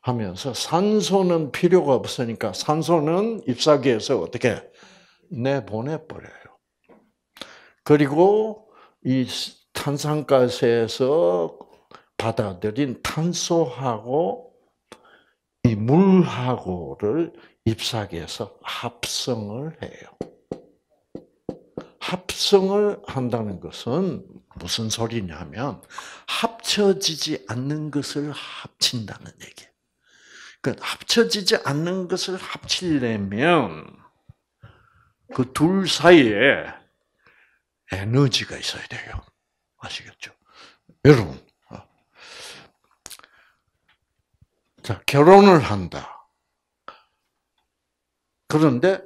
하면서 산소는 필요가 없으니까 산소는 잎사귀에서 어떻게 내보내 버려요. 그리고 이 탄산가스에서 받아들인 탄소하고 이 물하고를 잎사귀에서 합성을 해요. 합성을 한다는 것은 무슨 소리냐면 합쳐지지 않는 것을 합친다는 얘기예요. 그 합쳐지지 않는 것을 합치려면 그 둘 사이에 에너지가 있어야 돼요. 아시겠죠? 여러분, 자, 결혼을 한다. 그런데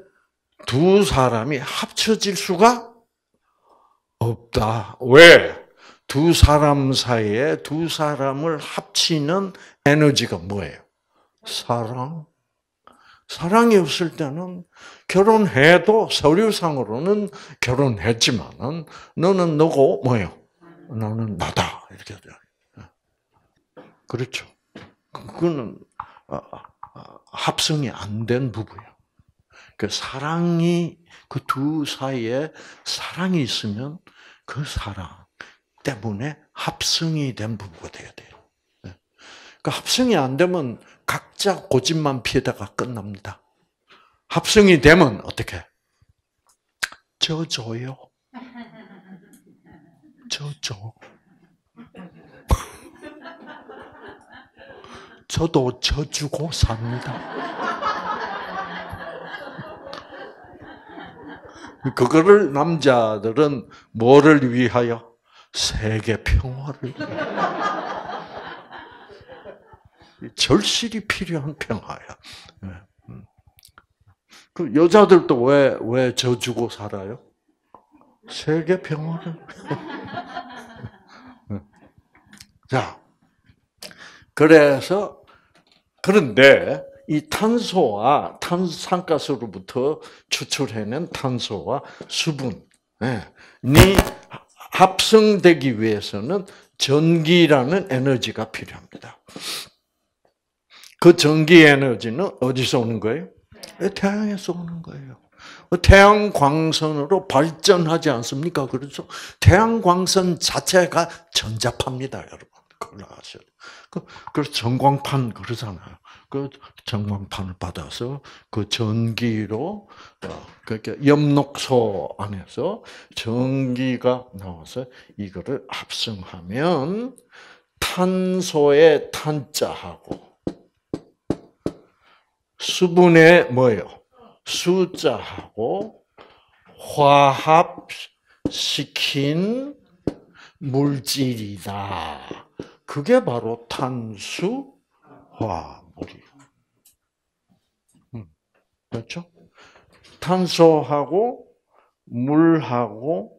두 사람이 합쳐질 수가 없다. 왜? 두 사람 사이에 두 사람을 합치는 에너지가 뭐예요? 사랑. 사랑이 없을 때는 결혼해도 서류상으로는 결혼했지만은 너는 너고 뭐예요? 나는 나다 이렇게 돼. 그렇죠. 그거는 아, 아, 합성이 안 된 부부예요. 그 사랑이 그 두 사이에 사랑이 있으면 그 사랑 때문에 합성이 된 부부가 돼야 돼요. 그 합성이 안 되면 각자 고집만 피다가 끝납니다. 합성이 되면 어떻게? 저 줘요. 저 줘. 저도 져주고 삽니다. 그거를 남자들은 뭐를 위하여? 세계 평화를 절실히 필요한 평화야. 예, 음. 그 여자들도 왜, 왜 져주고 살아요? 세계 평화를. 예. 자, 그래서, 그런데 이 탄소와 탄산가스로부터 추출해낸 탄소와 수분이 합성되기 위해서는 전기라는 에너지가 필요합니다. 그 전기 에너지는 어디서 오는 거예요? 태양에서 오는 거예요. 태양 광선으로 발전하지 않습니까? 그렇죠? 태양 광선 자체가 전자파입니다, 여러분. 돼요. 그, 그래서 전광판 그러잖아요. 그 전광판을 받아서 그 전기로 어, 그러니까 염록소 안에서 전기가 나와서 이거를 합성하면 탄소의 탄자하고 수분의 뭐예요? 숫자하고 화합시킨 물질이다. 그게 바로 탄수 화물이. 음, 그렇죠? 탄소하고 물하고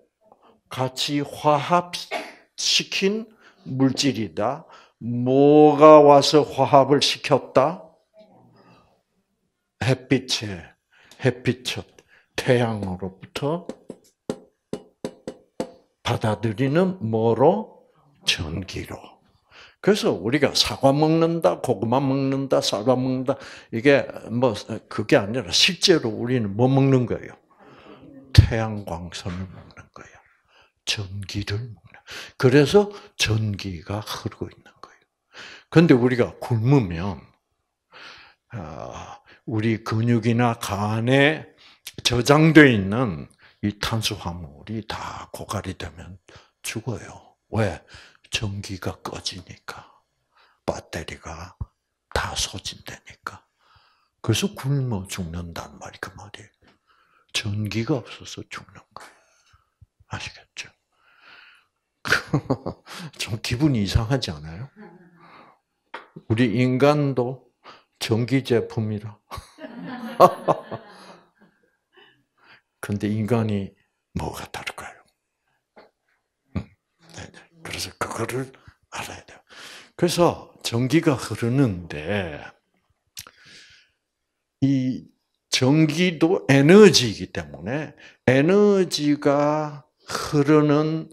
같이 화합시킨 물질이다. 뭐가 와서 화합을 시켰다? 햇빛에 햇빛 태양으로부터 받아들이는 뭐로 전기로. 그래서 우리가 사과 먹는다, 고구마 먹는다, 쌀밥 먹는다 이게 뭐 그게 아니라 실제로 우리는 뭐 먹는 거예요? 태양광선을 먹는 거예요. 전기를 먹는. 그래서 전기가 흐르고 있는 거예요. 그런데 우리가 굶으면 아, 우리 근육이나 간에 저장되어 있는 이 탄수화물이 다 고갈이 되면 죽어요. 왜? 전기가 꺼지니까. 배터리가 다 소진되니까. 그래서 굶어 죽는단 말이 그 말이에요. 전기가 없어서 죽는 거예요. 아시겠죠? 좀 기분이 이상하지 않아요? 우리 인간도 전기 제품이라. 근데 인간이 뭐가 다를까요? 음, 네, 네. 그거를 알아야 돼요. 그래서 전기가 흐르는데 이 전기도 에너지이기 때문에 에너지가 흐르는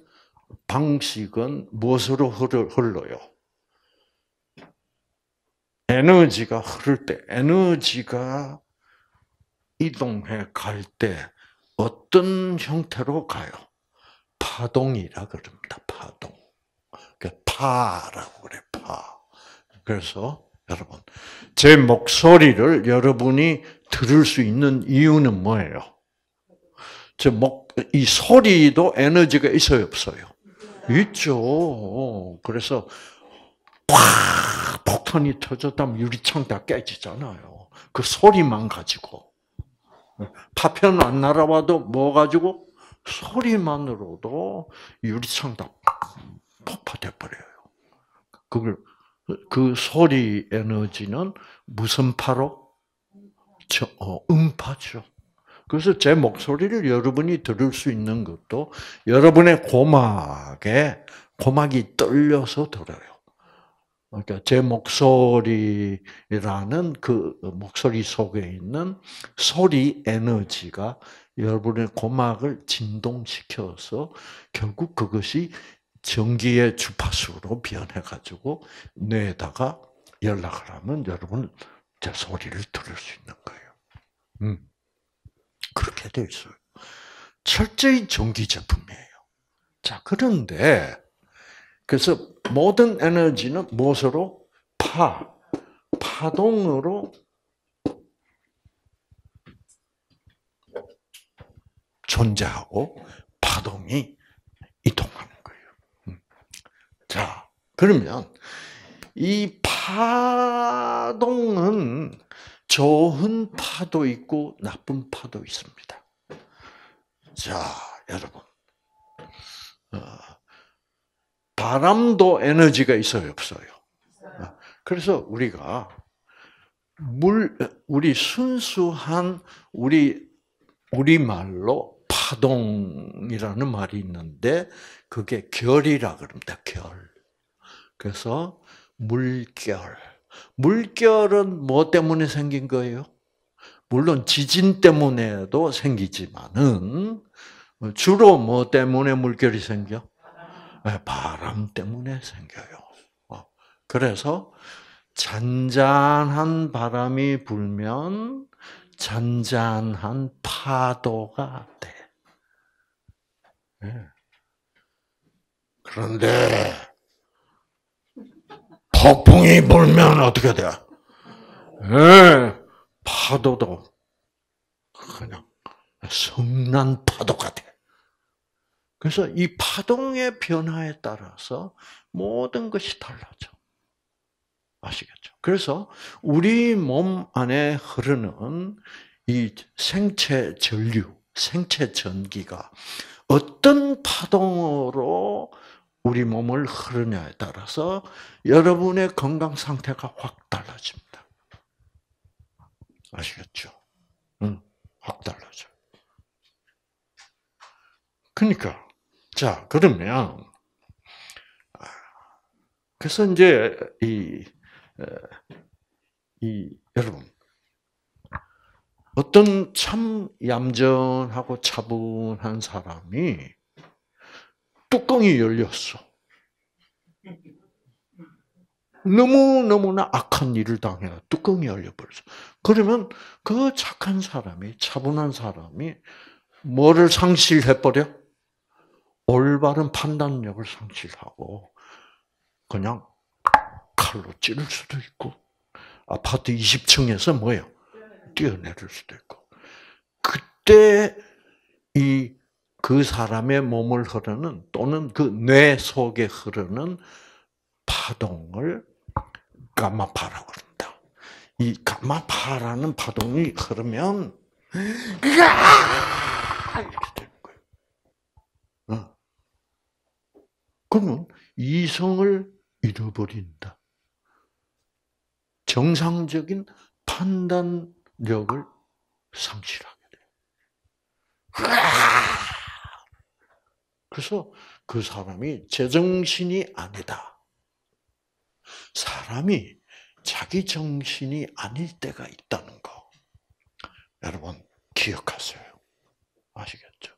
방식은 무엇으로 흘러요? 에너지가 흐를 때, 에너지가 이동해 갈 때 어떤 형태로 가요? 파동이라 그럽니다. 파동. 그 파라고 그래, 파. 그래서 여러분, 제 목소리를 여러분이 들을 수 있는 이유는 뭐예요? 제 목, 이 소리도 에너지가 있어요, 없어요? 있죠. 그래서 팍 폭탄이 터졌다면 유리창 다 깨지잖아요. 그 소리만 가지고. 파편 안 날아와도 뭐 가지고? 소리만으로도 유리창 다 폭파돼 버려요. 그걸 그 소리 에너지는 무슨 파로? 저, 어, 음파죠. 그래서 제 목소리를 여러분이 들을 수 있는 것도 여러분의 고막에 고막이 떨려서 들어요. 그러니까 제 목소리라는 그 목소리 속에 있는 소리 에너지가 여러분의 고막을 진동시켜서 결국 그것이 전기의 주파수로 변해가지고 뇌에다가 연락을 하면 여러분 제 소리를 들을 수 있는 거예요. 음. 그렇게 되어 있어요. 철저히 전기 제품이에요. 자, 그런데, 그래서 모든 에너지는 무엇으로? 파, 파동으로 존재하고 파동이. 음. 자, 그러면 이 파동은 좋은 파도 있고 나쁜 파도 있습니다. 자, 여러분. 어, 바람도 에너지가 있어요, 없어요? 그래서 우리가 물, 우리 순수한 우리, 우리말로 파동이라는 말이 있는데, 그게 결이라 그럽니다, 결. 그래서 물결. 물결은 뭐 때문에 생긴 거예요? 물론 지진 때문에도 생기지만은 주로 뭐 때문에 물결이 생겨? 네, 바람 때문에 생겨요. 어, 그래서 잔잔한 바람이 불면 잔잔한 파도가 돼. 네. 그런데 폭풍이 불면 어떻게 돼? 네, 파도도 그냥 성난 파도가 돼. 그래서 이 파동의 변화에 따라서 모든 것이 달라져. 아시겠죠? 그래서 우리 몸 안에 흐르는 이 생체 전류, 생체 전기가 어떤 파동으로 우리 몸을 흐르냐에 따라서 여러분의 건강 상태가 확 달라집니다. 아시겠죠? 응, 확 달라져. 그러니까 자 그러면 그래서 이제 이, 이 여러분 어떤 참 얌전하고 차분한 사람이 뚜껑이 열렸어. 너무너무나 악한 일을 당해 뚜껑이 열려버렸어. 그러면 그 착한 사람이, 차분한 사람이 뭐를 상실해버려? 올바른 판단력을 상실하고, 그냥 칼로 찌를 수도 있고, 아파트 20층에서 뭐예요? 뛰어내릴 수도 있고. 그때 이 그 사람의 몸을 흐르는 또는 그 뇌 속에 흐르는 파동을 가마파라고 그런다. 이 가마파라는 파동이 흐르면 이렇게 되는 거예요. 어. 그러면 이성을 잃어버린다. 정상적인 판단 력을 상실하게 돼요. 그래서 그 사람이 제정신이 아니다. 사람이 자기 정신이 아닐 때가 있다는 거. 여러분, 기억하세요. 아시겠죠?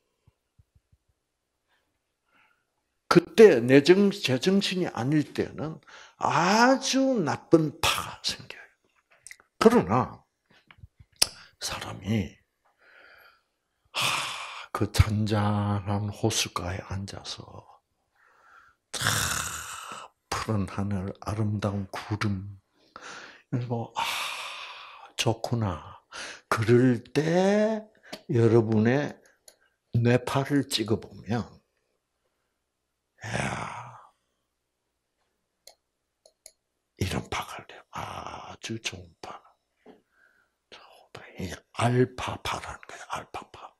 그때 내 정, 제 정신이 아닐 때는 아주 나쁜 파가 생겨요. 그러나, 사람이, 하, 그 잔잔한 호숫가에 앉아서 푸른 하늘, 아름다운 구름, 뭐, 아, 좋구나. 그럴 때 여러분의 뇌파를 찍어보면, 야 이런 파가 아주 좋은 파. 알파파라는 거예요, 알파파.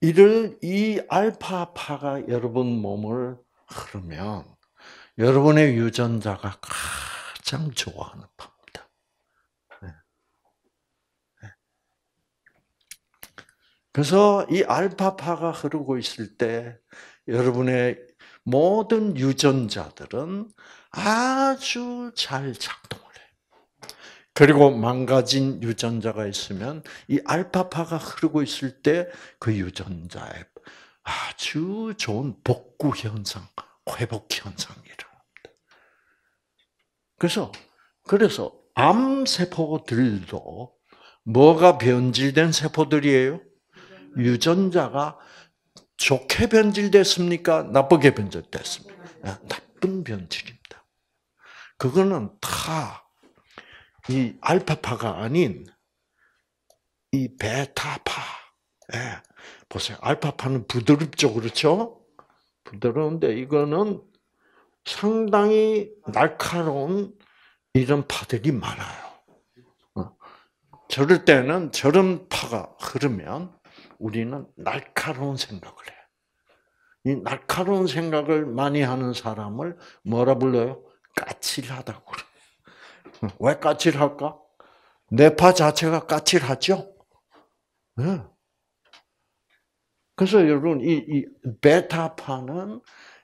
이를 이 알파파가 여러분 몸을 흐르면 여러분의 유전자가 가장 좋아하는 파입니다. 네. 네. 그래서 이 알파파가 흐르고 있을 때 여러분의 모든 유전자들은 아주 잘 해요. 그리고 망가진 유전자가 있으면 이 알파파가 흐르고 있을 때 그 유전자에 아주 좋은 복구 현상, 회복 현상이 일어납니다. 그래서 그래서 암 세포들도 뭐가 변질된 세포들이에요? 유전자가 좋게 변질됐습니까? 나쁘게 변질됐습니까? 아, 나쁜 변질입니다. 그거는 다 이 알파파가 아닌 이 베타파. 예. 보세요. 알파파는 부드럽죠, 그렇죠? 부드러운데 이거는 상당히 날카로운 이런 파들이 많아요. 어. 저럴 때는 저런 파가 흐르면 우리는 날카로운 생각을 해. 이 날카로운 생각을 많이 하는 사람을 뭐라 불러요? 까칠하다고 그래. 왜 까칠할까? 뇌파 자체가 까칠하죠? 네. 그래서 여러분, 이, 이 베타파는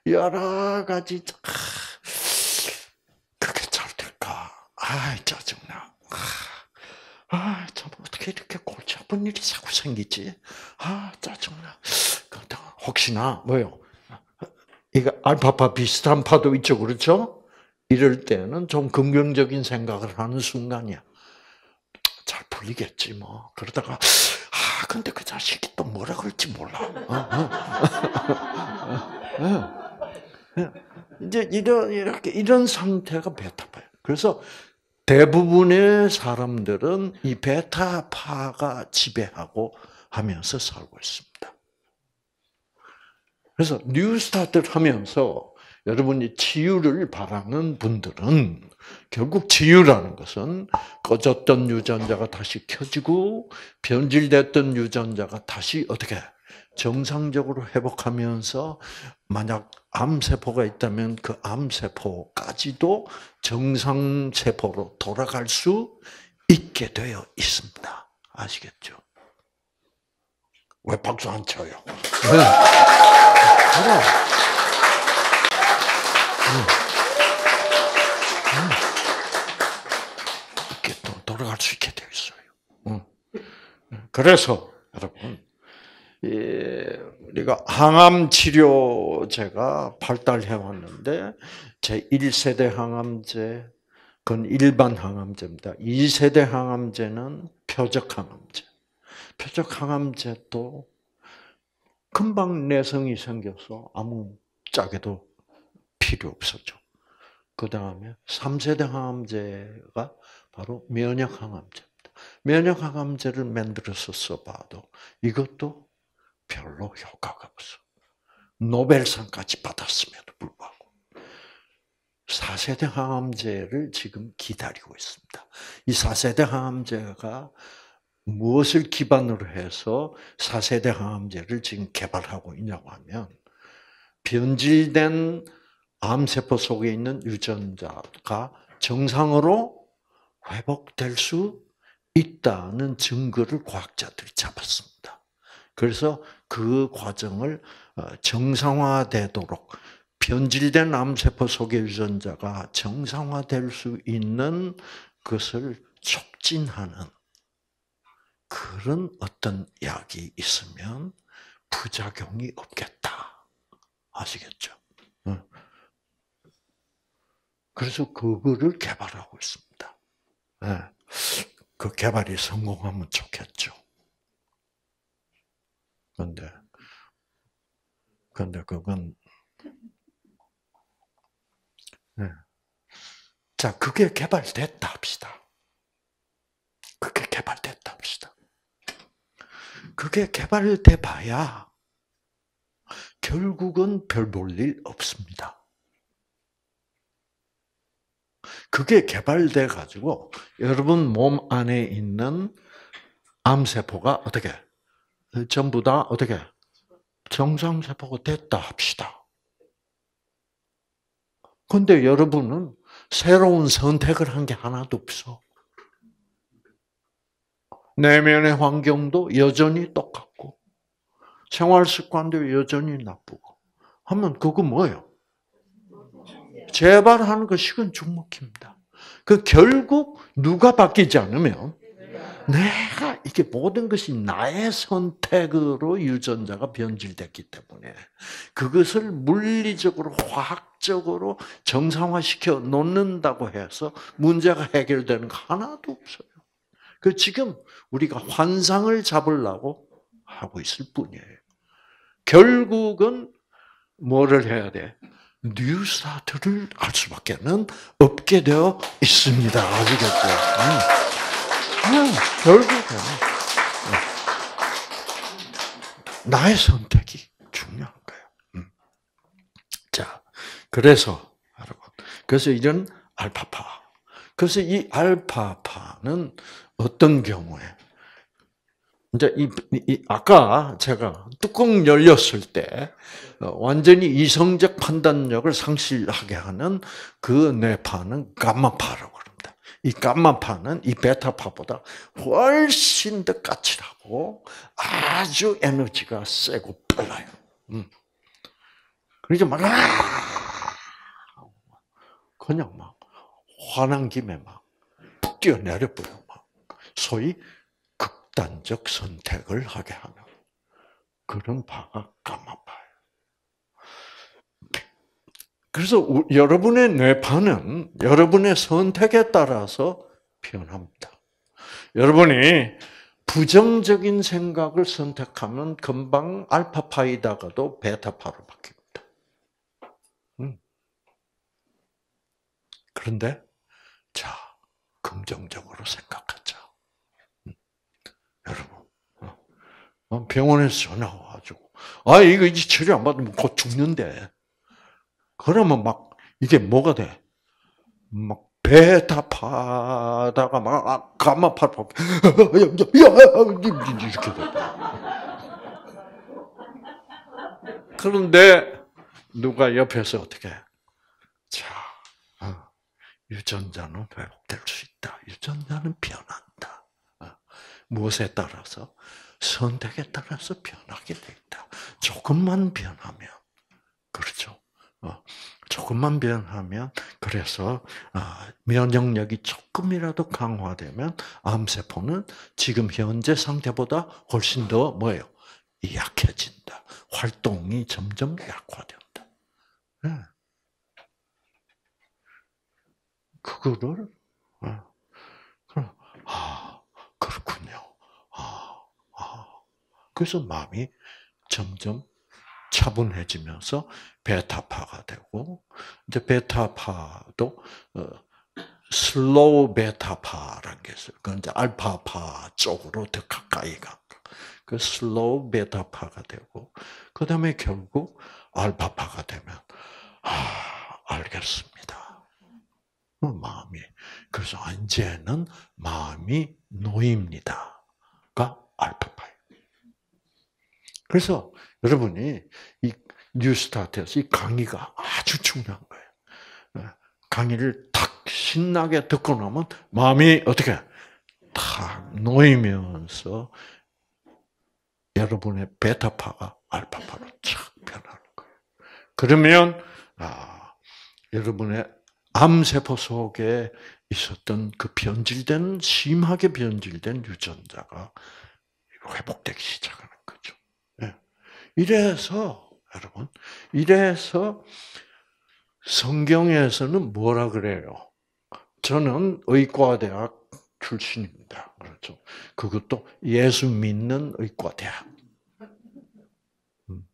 여러 가지, 아, 그게 잘 될까? 아 짜증나. 아, 아, 참, 어떻게 이렇게 골치 아픈 일이 자꾸 생기지? 아, 짜증나. 혹시나, 뭐요? 이거 알파파 비슷한 파도 있죠, 그렇죠? 이럴 때는 좀 긍정적인 생각을 하는 순간이야. 잘 풀리겠지, 뭐. 그러다가, 아, 근데 그 자식이 또 뭐라 그럴지 몰라. 어, 어. 어, 이제 이런, 이렇게, 이런 상태가 베타파예요. 그래서 대부분의 사람들은 이 베타파가 지배하고 하면서 살고 있습니다. 그래서 뉴스타트를 하면서 여러분이 치유를 바라는 분들은 결국 치유라는 것은 꺼졌던 유전자가 다시 켜지고 변질됐던 유전자가 다시 어떻게 정상적으로 회복하면서 만약 암세포가 있다면 그 암세포까지도 정상세포로 돌아갈 수 있게 되어 있습니다. 아시겠죠? 왜 박수 안 쳐요? 네. 이렇게 또 돌아갈 수 있게 되어 있어요. 그래서 여러분 우리가 항암 치료제가 발달해 왔는데 제 1세대 항암제 그건 일반 항암제입니다. 2세대 항암제는 표적 항암제. 표적 항암제도 금방 내성이 생겨서 아무 짝에도 필요 없었죠. 그 다음에 3세대 항암제가 바로 면역 항암제입니다. 면역 항암제를 만들어서 써봐도 이것도 별로 효과가 없어. 노벨상까지 받았음에도 불구하고. 4세대 항암제를 지금 기다리고 있습니다. 이 4세대 항암제가 무엇을 기반으로 해서 4세대 항암제를 지금 개발하고 있냐고 하면 변질된 암세포 속에 있는 유전자가 정상으로 회복될 수 있다는 증거를 과학자들이 잡았습니다. 그래서 그 과정을 어, 정상화되도록 변질된 암세포 속의 유전자가 정상화될 수 있는 것을 촉진하는 그런 어떤 약이 있으면 부작용이 없겠다. 아시겠죠? 그래서 그거를 개발하고 있습니다. 그 개발이 성공하면 좋겠죠. 근데, 근데 그건, 네. 자, 그게 개발됐다 합시다. 그게 개발됐다 합시다. 그게 개발돼 봐야 결국은 별 볼 일 없습니다. 그게 개발돼 가지고 여러분 몸 안에 있는 암세포가 어떻게 전부 다 어떻게 정상세포가 됐다 합시다. 근데 여러분은 새로운 선택을 한 게 하나도 없어. 내면의 환경도 여전히 똑같고, 생활 습관도 여전히 나쁘고, 하면 그거 뭐예요? 재발하는 거 식은 죽먹힙니다. 그 결국 누가 바뀌지 않으면 내가 이게 모든 것이 나의 선택으로 유전자가 변질됐기 때문에 그것을 물리적으로 화학적으로 정상화시켜 놓는다고 해서 문제가 해결되는 거 하나도 없어요. 그 지금 우리가 환상을 잡으려고 하고 있을 뿐이에요. 결국은 뭐를 해야 돼? 뉴스타트를 할 수밖에는 없게 되어 있습니다. 아시겠죠? 음, 결국은 나의 선택이 중요한 거예요. 음. 자, 그래서 여러분, 그래서 이런 알파파. 그래서 이 알파파는 어떤 경우에 이제 이, 이, 아까 제가 뚜껑 열렸을 때 어, 완전히 이성적 판단력을 상실하게 하는 그 뇌파는 감마파라고 합니다. 이 감마파는 이 베타파보다 훨씬 더 까칠하고 아주 에너지가 세고 빨라요. 음. 그러니까 막 그냥 막 화난 김에 막 뛰어내려 버려 막 소위 극단적 선택을 하게 하는 그런 파가 까마파예요. 그래서 여러분의 뇌파는 여러분의 선택에 따라서 변합니다. 여러분이 부정적인 생각을 선택하면 금방 알파파이다가도 베타파로 바뀝니다. 음. 그런데 자 긍정적으로 생각하자. 여러분. 어. 어, 병원에서 전화 와가지고, 아, 이거 이제 치료 안 받으면 곧 죽는데. 그러면 막, 이게 뭐가 돼? 막, 배타파다가 막, 아, 가마파, 이렇게 돼. 그런데, 누가 옆에서 어떻게, 자, 어, 유전자는 회복될 수 있다. 유전자는 변한다. 무엇에 따라서? 선택에 따라서 변하게 돼 있다. 조금만 변하면, 그렇죠. 어, 조금만 변하면, 그래서, 아, 면역력이 조금이라도 강화되면, 암세포는 지금 현재 상태보다 훨씬 더 뭐예요? 약해진다. 활동이 점점 약화된다. 네. 그거를, 어, 아, 그렇군요. 그래서 마음이 점점 차분해지면서 베타파가 되고 이제 베타파도 어, slow 베타파라는 게 있어요. 그건 이제 알파파 쪽으로 더 가까이 가. 그 슬로우 베타파가 되고 그 다음에 결국 알파파가 되면 아 알겠습니다. 그 마음이 그래서 이제는 마음이 놓입니다가 알파파예요. 그래서 여러분이 이 뉴스타트에서 이 강의가 아주 중요한 거예요. 네. 강의를 탁 신나게 듣고 나면 마음이 어떻게 탁 놓이면서 여러분의 베타파가 알파파로 착 변하는 거예요. 그러면 아, 여러분의 암세포 속에 있었던 그 변질된 심하게 변질된 유전자가 회복되기 시작하는. 이래서 여러분, 이래서 성경에서는 뭐라 그래요? 저는 의과대학 출신입니다. 그렇죠. 그것도 예수 믿는 의과대학. 음.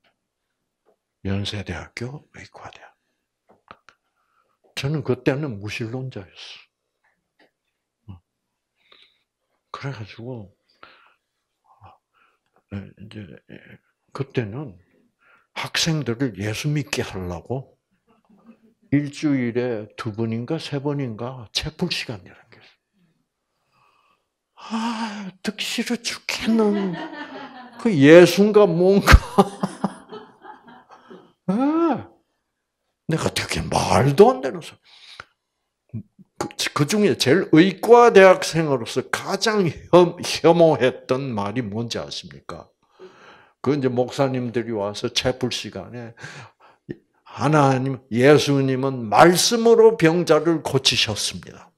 연세대학교 의과대학. 저는 그때는 무신론자였어. 그래가지고 네, 이제 그때는 학생들을 예수 믿게 하려고 일주일에 두 번인가 세 번인가 책볼 시간이라는 게 있어. 아, 듣기 싫어 죽겠는 그 예수인가 뭔가. 아, 내가 말 말도 안 되는 소리. 그, 그 중에 제일 의과 대학생으로서 가장 혐, 혐오했던 말이 뭔지 아십니까? 그 이제 목사님들이 와서 채플 시간에 하나님, 예수님은 말씀으로 병자를 고치셨습니다.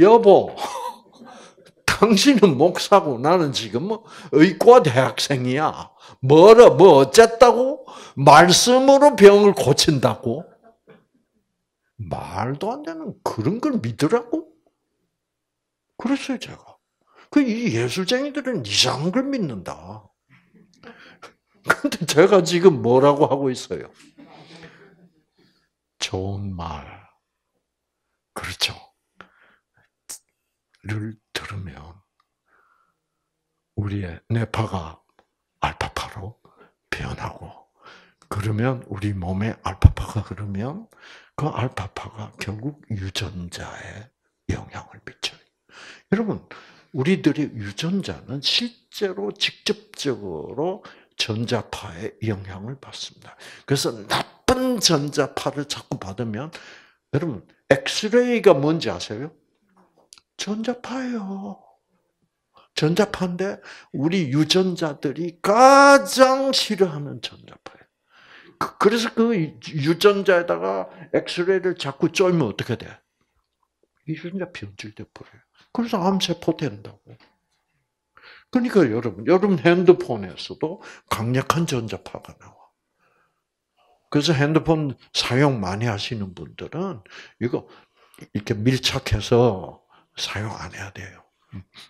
여보, 당신은 목사고 나는 지금 뭐 의과 대학생이야. 뭐라, 뭐 어쨌다고? 말씀으로 병을 고친다고? 말도 안 되는 그런 걸 믿으라고? 그랬어요, 제가. 그 이 예술쟁이들은 이상한 걸 믿는다. 근데 제가 지금 뭐라고 하고 있어요? 좋은 말. 그렇죠. 를 들으면 우리의 뇌파가 알파파로 변하고 그러면 우리 몸에 알파파가 흐르면 그 알파파가 결국 유전자에 영향을 미쳐요. 여러분, 우리들의 유전자는 실제로 직접적으로 전자파의 영향을 받습니다. 그래서 나쁜 전자파를 자꾸 받으면 여러분 엑스레이가 뭔지 아세요? 전자파예요. 전자파인데 우리 유전자들이 가장 싫어하는 전자파예요. 그, 그래서 그 유전자에다가 엑스레이를 자꾸 쫄면 어떻게 돼? 유전자 변질돼 버려요. 그래서 암세포 된다고. 그러니까 여러분, 여러분 핸드폰에서도 강력한 전자파가 나와. 그래서 핸드폰 사용 많이 하시는 분들은 이거 이렇게 밀착해서 사용 안 해야 돼요.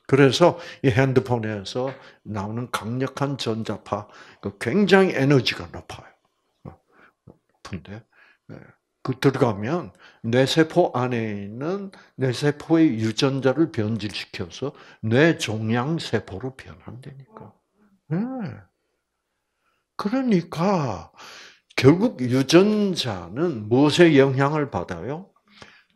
그래서 이 핸드폰에서 나오는 강력한 전자파, 그 굉장히 에너지가 높아요. 높은데, 예. 그 들어가면 뇌세포 안에 있는 뇌세포의 유전자를 변질시켜서 뇌종양 세포로 변한다니까. 네. 그러니까 결국 유전자는 무엇의 영향을 받아요?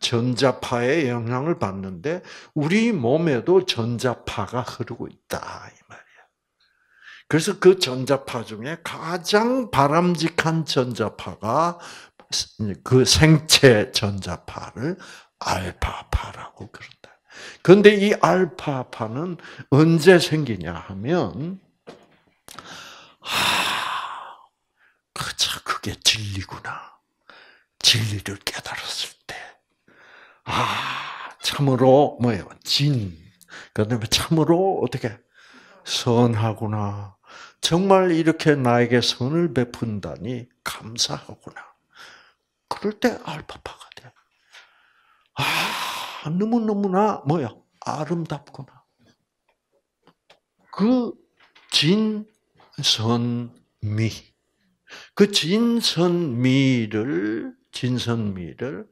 전자파의 영향을 받는데 우리 몸에도 전자파가 흐르고 있다 이 말이야. 그래서 그 전자파 중에 가장 바람직한 전자파가 그 생체 전자파를 알파파라고 그런다. 그런데 이 알파파는 언제 생기냐 하면 아, 그저 그게 진리구나. 진리를 깨달았을 때, 아 참으로 뭐예요? 진. 그다음에 참으로 어떻게 선하구나. 정말 이렇게 나에게 선을 베푼다니 감사하구나. 그럴 때 알파파가 돼. 아, 너무너무나, 뭐야, 아름답구나. 그 진선미. 그 진선미를, 진선미를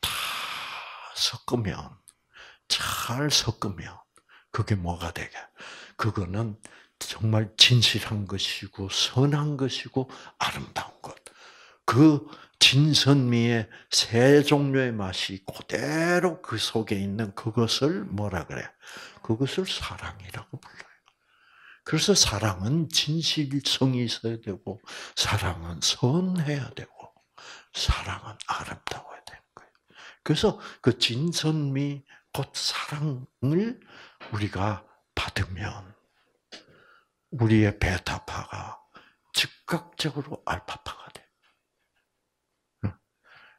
다 섞으면, 잘 섞으면, 그게 뭐가 되게? 그거는 정말 진실한 것이고, 선한 것이고, 아름다운 것. 그 진선미의 세 종류의 맛이 그대로 그 속에 있는 그것을 뭐라 그래? 그것을 사랑이라고 불러요. 그래서 사랑은 진실성이 있어야 되고, 사랑은 선해야 되고, 사랑은 아름다워야 되는 거예요. 그래서 그 진선미, 곧 사랑을 우리가 받으면, 우리의 베타파가 즉각적으로 알파파가 돼.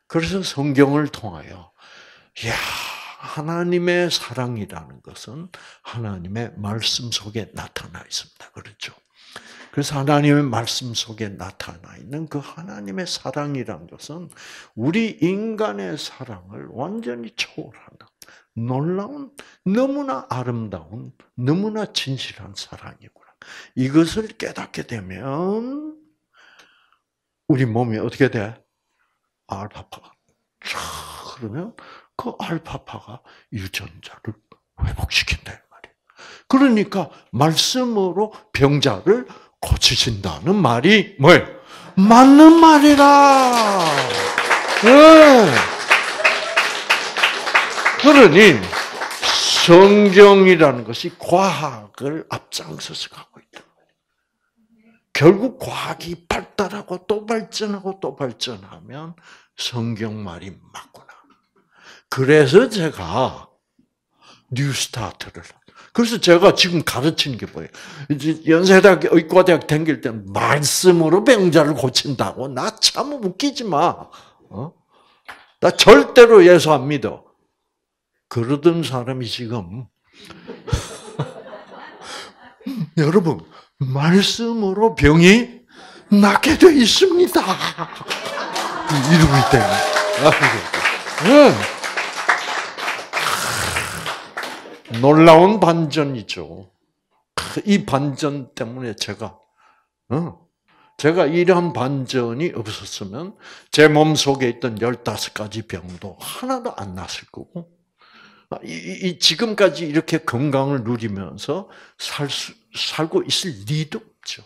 그래서 성경을 통하여 야 하나님의 사랑이라는 것은 하나님의 말씀 속에 나타나 있습니다. 그렇죠? 그래서 하나님의 말씀 속에 나타나 있는 그 하나님의 사랑이란 것은 우리 인간의 사랑을 완전히 초월하는 놀라운 너무나 아름다운 너무나 진실한 사랑이구나. 이것을 깨닫게 되면 우리 몸이 어떻게 돼? 알파파가 쫙 그러면 그 알파파가 유전자를 회복시킨다 말이에요. 그러니까 말씀으로 병자를 고치신다는 말이 뭐예요? 맞는 말이라. 네. 그러니 성경이라는 것이 과학을 앞장서서 가고 있다. 결국 과학이 발달하고 또 발전하고 또 발전하면 성경 말이 맞구나. 그래서 제가 뉴스타트를 그래서 제가 지금 가르치는 게 뭐예요? 연세대학 의과대학 다닐 때 말씀으로 병자를 고친다고 나 참 웃기지 마. 어? 나 절대로 예수 안 믿어. 그러던 사람이 지금 여러분 말씀으로 병이 낫게 돼 있습니다. 이러고 있대요. 놀라운 반전이죠. 이 반전 때문에 제가, 어, 제가 이러한 반전이 없었으면 제 몸 속에 있던 15가지 병도 하나도 안 났을 거고, 아, 이, 이, 지금까지 이렇게 건강을 누리면서 살 수, 살고 있을 리도 없죠.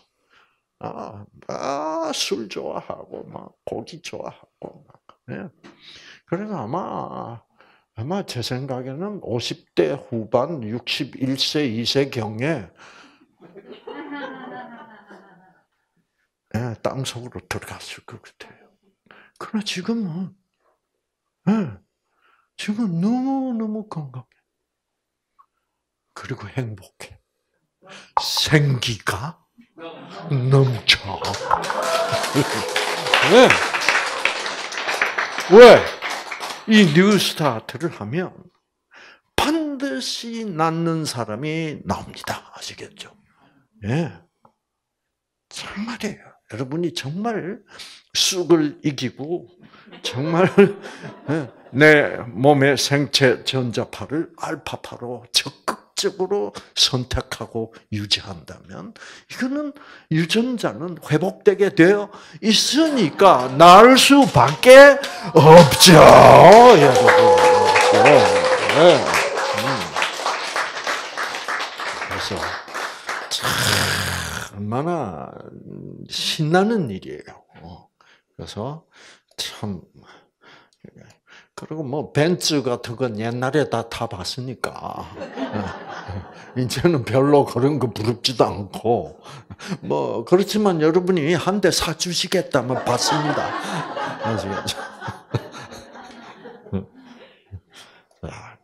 아, 아, 술 좋아하고, 막, 고기 좋아하고, 막. 네. 그래서 아마, 아마 제 생각에는 50대 후반, 61세, 2세 경에, 네, 땅 속으로 들어갔을 것 같아요. 그러나 지금은, 네, 지금 너무너무 건강해. 그리고 행복해. 생기가 넘쳐. 왜? 왜? 이 뉴스타트를 하면 반드시 낫는 사람이 나옵니다. 아시겠죠? 예. 정말이에요. 여러분이 정말 쑥을 이기고 정말 예, 내 몸의 생체 전자파를 알파파로 적극적으로 선택하고 유지한다면 이거는 유전자는 회복되게 되어 있으니까 나을 수밖에 없죠. 네. 그래서 참 얼마나 신나는 일이에요. 그래서 참 그리고 뭐 벤츠 같은 건 옛날에 다 타봤으니까 이제는 별로 그런 거 부럽지도 않고 뭐 그렇지만 여러분이 한 대 사주시겠다면 받습니다. 아시겠죠?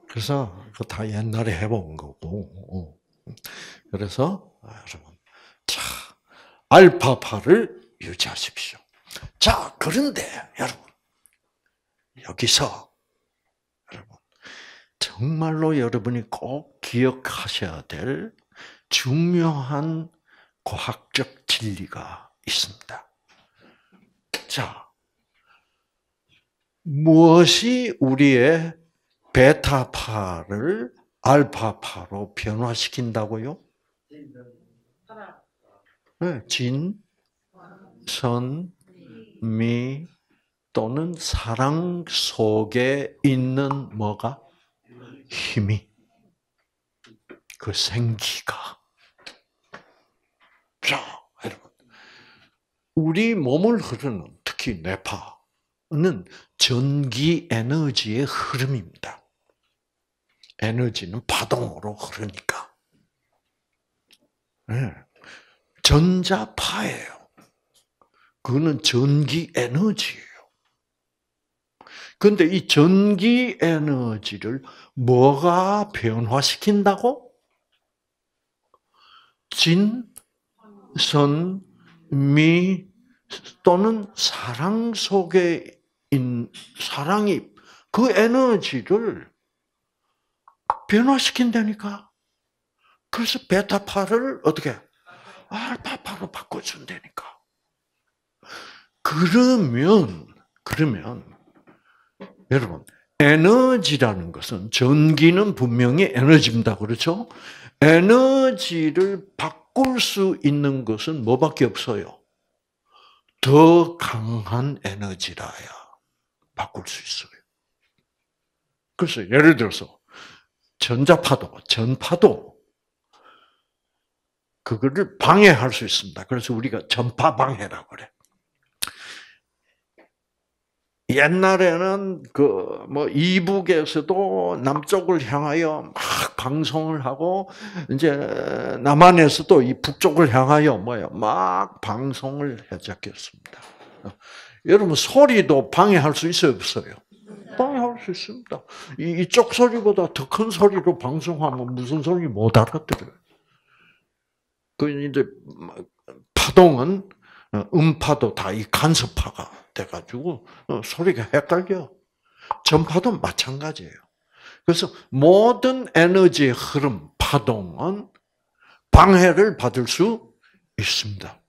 그래서 그다 옛날에 해본 거고 그래서 아, 여러분 자 알파파를 유지하십시오. 자 그런데 여러분 여기서 정말로 여러분이 꼭 기억하셔야 될 중요한 과학적 진리가 있습니다. 자, 무엇이 우리의 베타파를 알파파로 변화시킨다고요? 네, 진, 선, 미 또는 사랑 속에 있는 뭐가? 힘이, 그 생기가. 자, 여러분. 우리 몸을 흐르는, 특히 뇌파는 전기 에너지의 흐름입니다. 에너지는 파동으로 흐르니까. 네. 전자파예요. 그거는 전기 에너지예요. 그런데 이 전기 에너지를 뭐가 변화시킨다고? 진, 선, 미 또는 사랑 속에 인 사랑이 그 에너지를 변화시킨다니까. 그래서 베타파를 어떻게 알파파로 바꿔준다니까. 그러면 그러면 여러분, 에너지라는 것은 전기는 분명히 에너지입니다. 그렇죠? 에너지를 바꿀 수 있는 것은 뭐밖에 없어요? 더 강한 에너지라야 바꿀 수 있어요. 그래서 예를 들어서 전자파도, 전파도 그거를 방해할 수 있습니다. 그래서 우리가 전파 방해라고 그래. 옛날에는 그 뭐 이북에서도 남쪽을 향하여 막 방송을 하고 이제 남한에서도 이 북쪽을 향하여 뭐요 막 방송을 해적했습니다. 여러분 소리도 방해할 수 있어요 없어요? 방해할 수 있습니다. 이쪽 소리보다 더 큰 소리로 방송하면 무슨 소리 못 알아들어요. 그 이제 파동은 어, 음파도 다 이 간섭파가 돼가지고 어, 소리가 헷갈려. 전파도 마찬가지예요. 그래서 모든 에너지의 흐름, 파동은 방해를 받을 수 있습니다.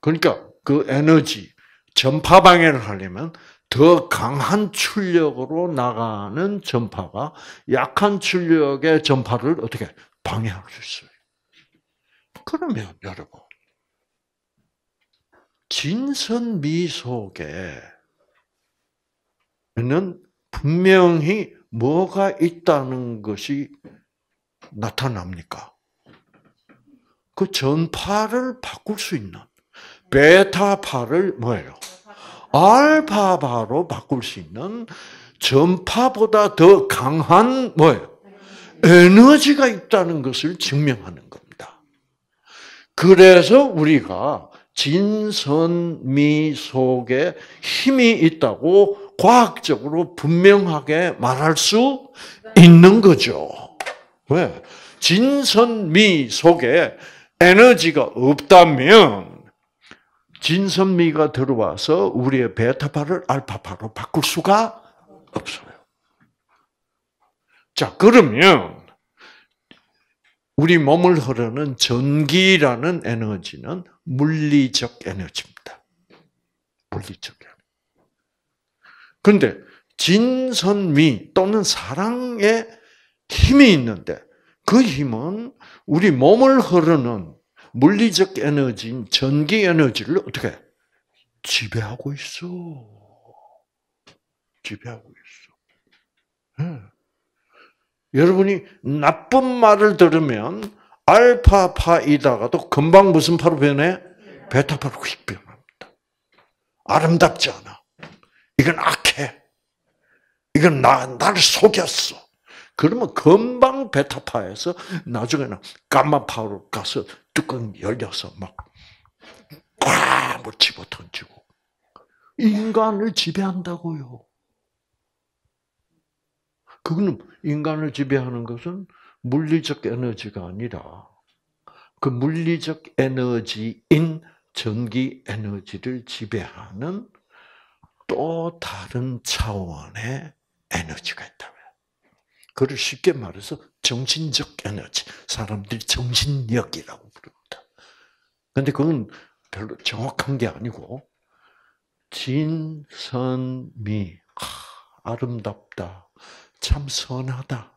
그러니까 그 에너지, 전파 방해를 하려면 더 강한 출력으로 나가는 전파가 약한 출력의 전파를 어떻게 방해할 수 있어요. 그러면 여러분 진선미 속에는 분명히 뭐가 있다는 것이 나타납니까? 그 전파를 바꿀 수 있는 베타파를 뭐예요? 알파파로 바꿀 수 있는 전파보다 더 강한 뭐예요? 에너지가 있다는 것을 증명하는 겁니다. 그래서 우리가 진선미 속에 힘이 있다고 과학적으로 분명하게 말할 수 있는 거죠. 왜? 진선미 속에 에너지가 없다면 진선미가 들어와서 우리의 베타파를 알파파로 바꿀 수가 없어요. 자, 그러면 우리 몸을 흐르는 전기라는 에너지는 물리적 에너지입니다. 물리적 에너지. 그런데 진선미 또는 사랑의 힘이 있는데 그 힘은 우리 몸을 흐르는 물리적 에너지인 전기 에너지를 어떻게 지배하고 있어. 지배하고 있어. 네. 여러분이 나쁜 말을 들으면 알파파이다가도 금방 무슨 파로 변해? 베타파로 휙 변합니다. 아름답지 않아. 이건 악해. 이건 나, 나를 속였어. 그러면 금방 베타파에서 나중에는 감마파로 가서 뚜껑 열려서 막, 꽉, 뭐 집어 던지고. 인간을 지배한다고요. 그거는 인간을 지배하는 것은 물리적 에너지가 아니라 그 물리적 에너지인 전기 에너지를 지배하는 또 다른 차원의 에너지가 있다. 그를 쉽게 말해서 정신적 에너지, 사람들이 정신력이라고 부릅니다. 근데 그건 별로 정확한 게 아니고 진선미 아, 아름답다. 참 선하다.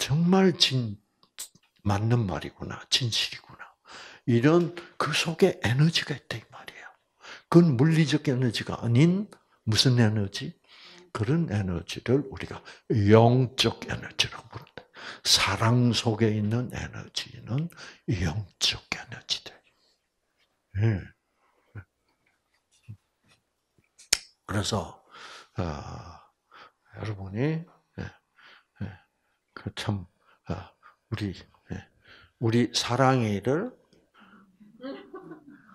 정말 진, 맞는 말이구나. 진실이구나. 이런 그 속에 에너지가 있다, 이 말이에요. 그건 물리적 에너지가 아닌 무슨 에너지? 그런 에너지를 우리가 영적 에너지라고 부른다. 사랑 속에 있는 에너지는 영적 에너지들. 네. 그래서, 어, 여러분이 예, 예, 그 참 아, 우리 예, 우리 사랑이를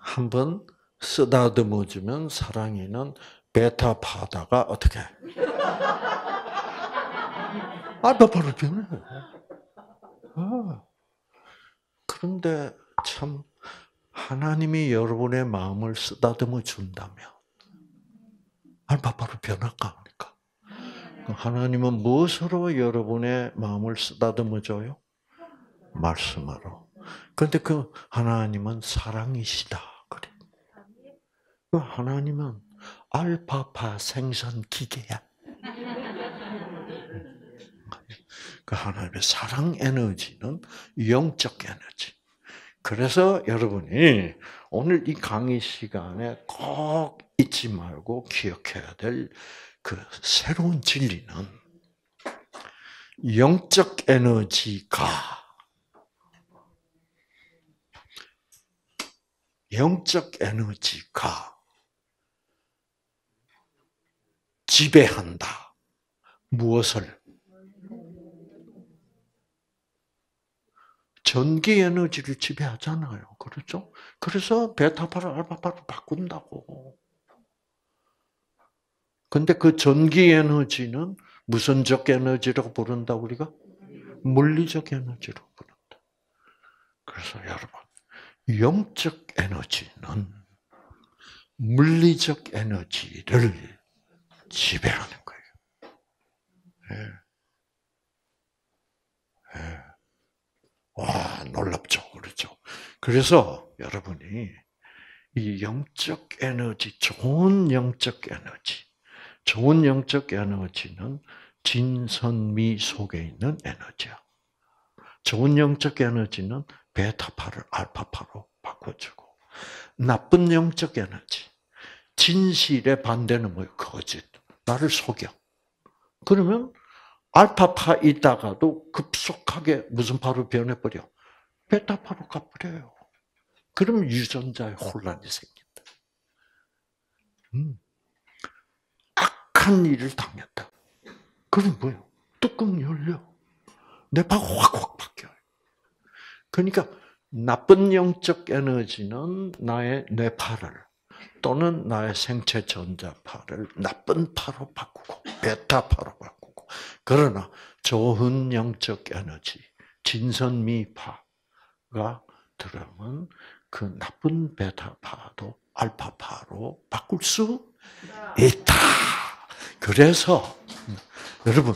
한번 쓰다듬어 주면 사랑이는 베타 파다가 어떻게 알파파로 변해. 아, 그런데 참 하나님이 여러분의 마음을 쓰다듬어 준다면 알파파로 변할까? 하나님은 무엇으로 여러분의 마음을 쓰다듬어 줘요? 말씀으로. 그런데 그 하나님은 사랑이시다. 그래. 그 하나님은 알파파 생선 기계야. 그 하나님의 사랑 에너지는 영적 에너지. 그래서 여러분이 오늘 이 강의 시간에 꼭 잊지 말고 기억해야 될 그 새로운 진리는 영적 에너지가 영적 에너지가 지배한다. 무엇을? 전기 에너지를 지배하잖아요. 그렇죠? 그래서 베타파를 알파파로 바꾼다고. 근데 그 전기 에너지는 무선적 에너지라고 부른다, 우리가? 물리적 에너지로 부른다. 그래서 여러분, 영적 에너지는 물리적 에너지를 지배하는 거예요. 예. 예. 와, 놀랍죠. 그렇죠. 그래서 여러분이 이 영적 에너지, 좋은 영적 에너지, 좋은 영적 에너지는 진선미 속에 있는 에너지야. 좋은 영적 에너지는 베타파를 알파파로 바꿔주고, 나쁜 영적 에너지, 진실의 반대는 뭐예요? 거짓. 나를 속여. 그러면 알파파 있다가도 급속하게 무슨 파로 변해버려? 베타파로 가버려요. 그럼 유전자에 혼란이 생긴다. 음. 악한 일을 당했다. 그럼 뭐예요? 뚜껑 열려. 뇌파가 확확 바뀌어요. 그러니까 나쁜 영적 에너지는 나의 뇌파를 또는 나의 생체 전자파를 나쁜 파로 바꾸고 베타파로 바꾸고 그러나 좋은 영적 에너지 진선미파가 들어오면 그 나쁜 베타파도 알파파로 바꿀 수 있다. 그래서 여러분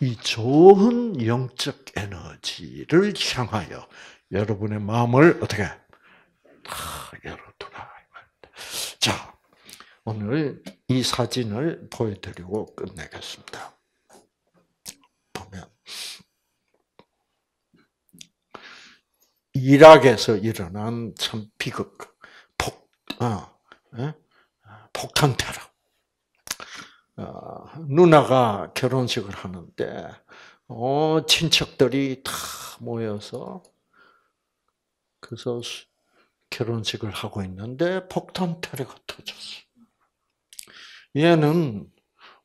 이 좋은 영적 에너지를 향하여 여러분의 마음을 어떻게 다 열어두라. 자, 오늘 이 사진을 보여드리고 끝내겠습니다. 보면 이락에서 일어난 참 비극, 폭, 어, 예? 폭탄 테러. 어, 누나가 결혼식을 하는데, 어, 친척들이 다 모여서, 그래서 결혼식을 하고 있는데 폭탄 테러가 터졌어. 얘는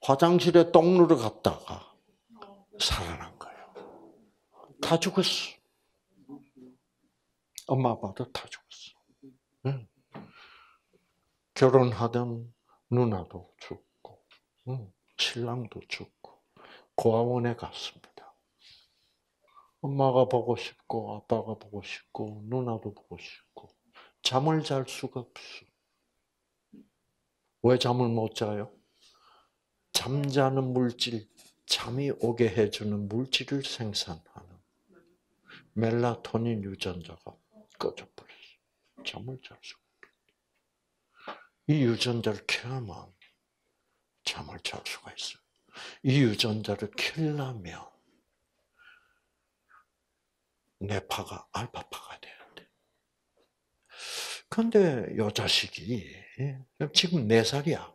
화장실에 똥 누러 갔다가 살아난 거예요. 다 죽었어. 엄마 아빠도 다 죽었어. 응. 결혼하던 누나도 죽고, 응. 신랑도 죽고, 고아원에 갔습니다. 엄마가 보고 싶고, 아빠가 보고 싶고, 누나도 보고 싶고, 잠을 잘 수가 없어. 왜 잠을 못 자요? 잠자는 물질, 잠이 오게 해주는 물질을 생산하는 멜라토닌 유전자가 꺼져 버렸어. 잠을 잘 수가 없어. 이 유전자를 켜면 잠을 잘 수가 있어요. 이 유전자를 켜려면 뇌파가 알파파가 돼야 돼. 근데 요 자식이 지금 네 살이야.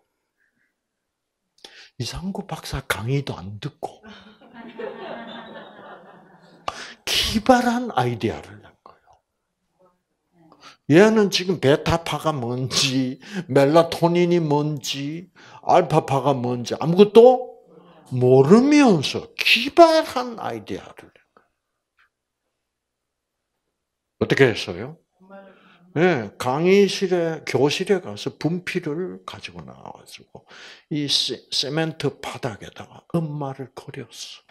이상구 박사 강의도 안 듣고 기발한 아이디어를. 얘는 지금 베타파가 뭔지, 멜라토닌이 뭔지, 알파파가 뭔지 아무것도 모르면서 기발한 아이디어를. 어떻게 했어요? 네, 강의실에 교실에 가서 분필을 가지고 나와가지고 이 세멘트 바닥에다가 엄마를 그렸어.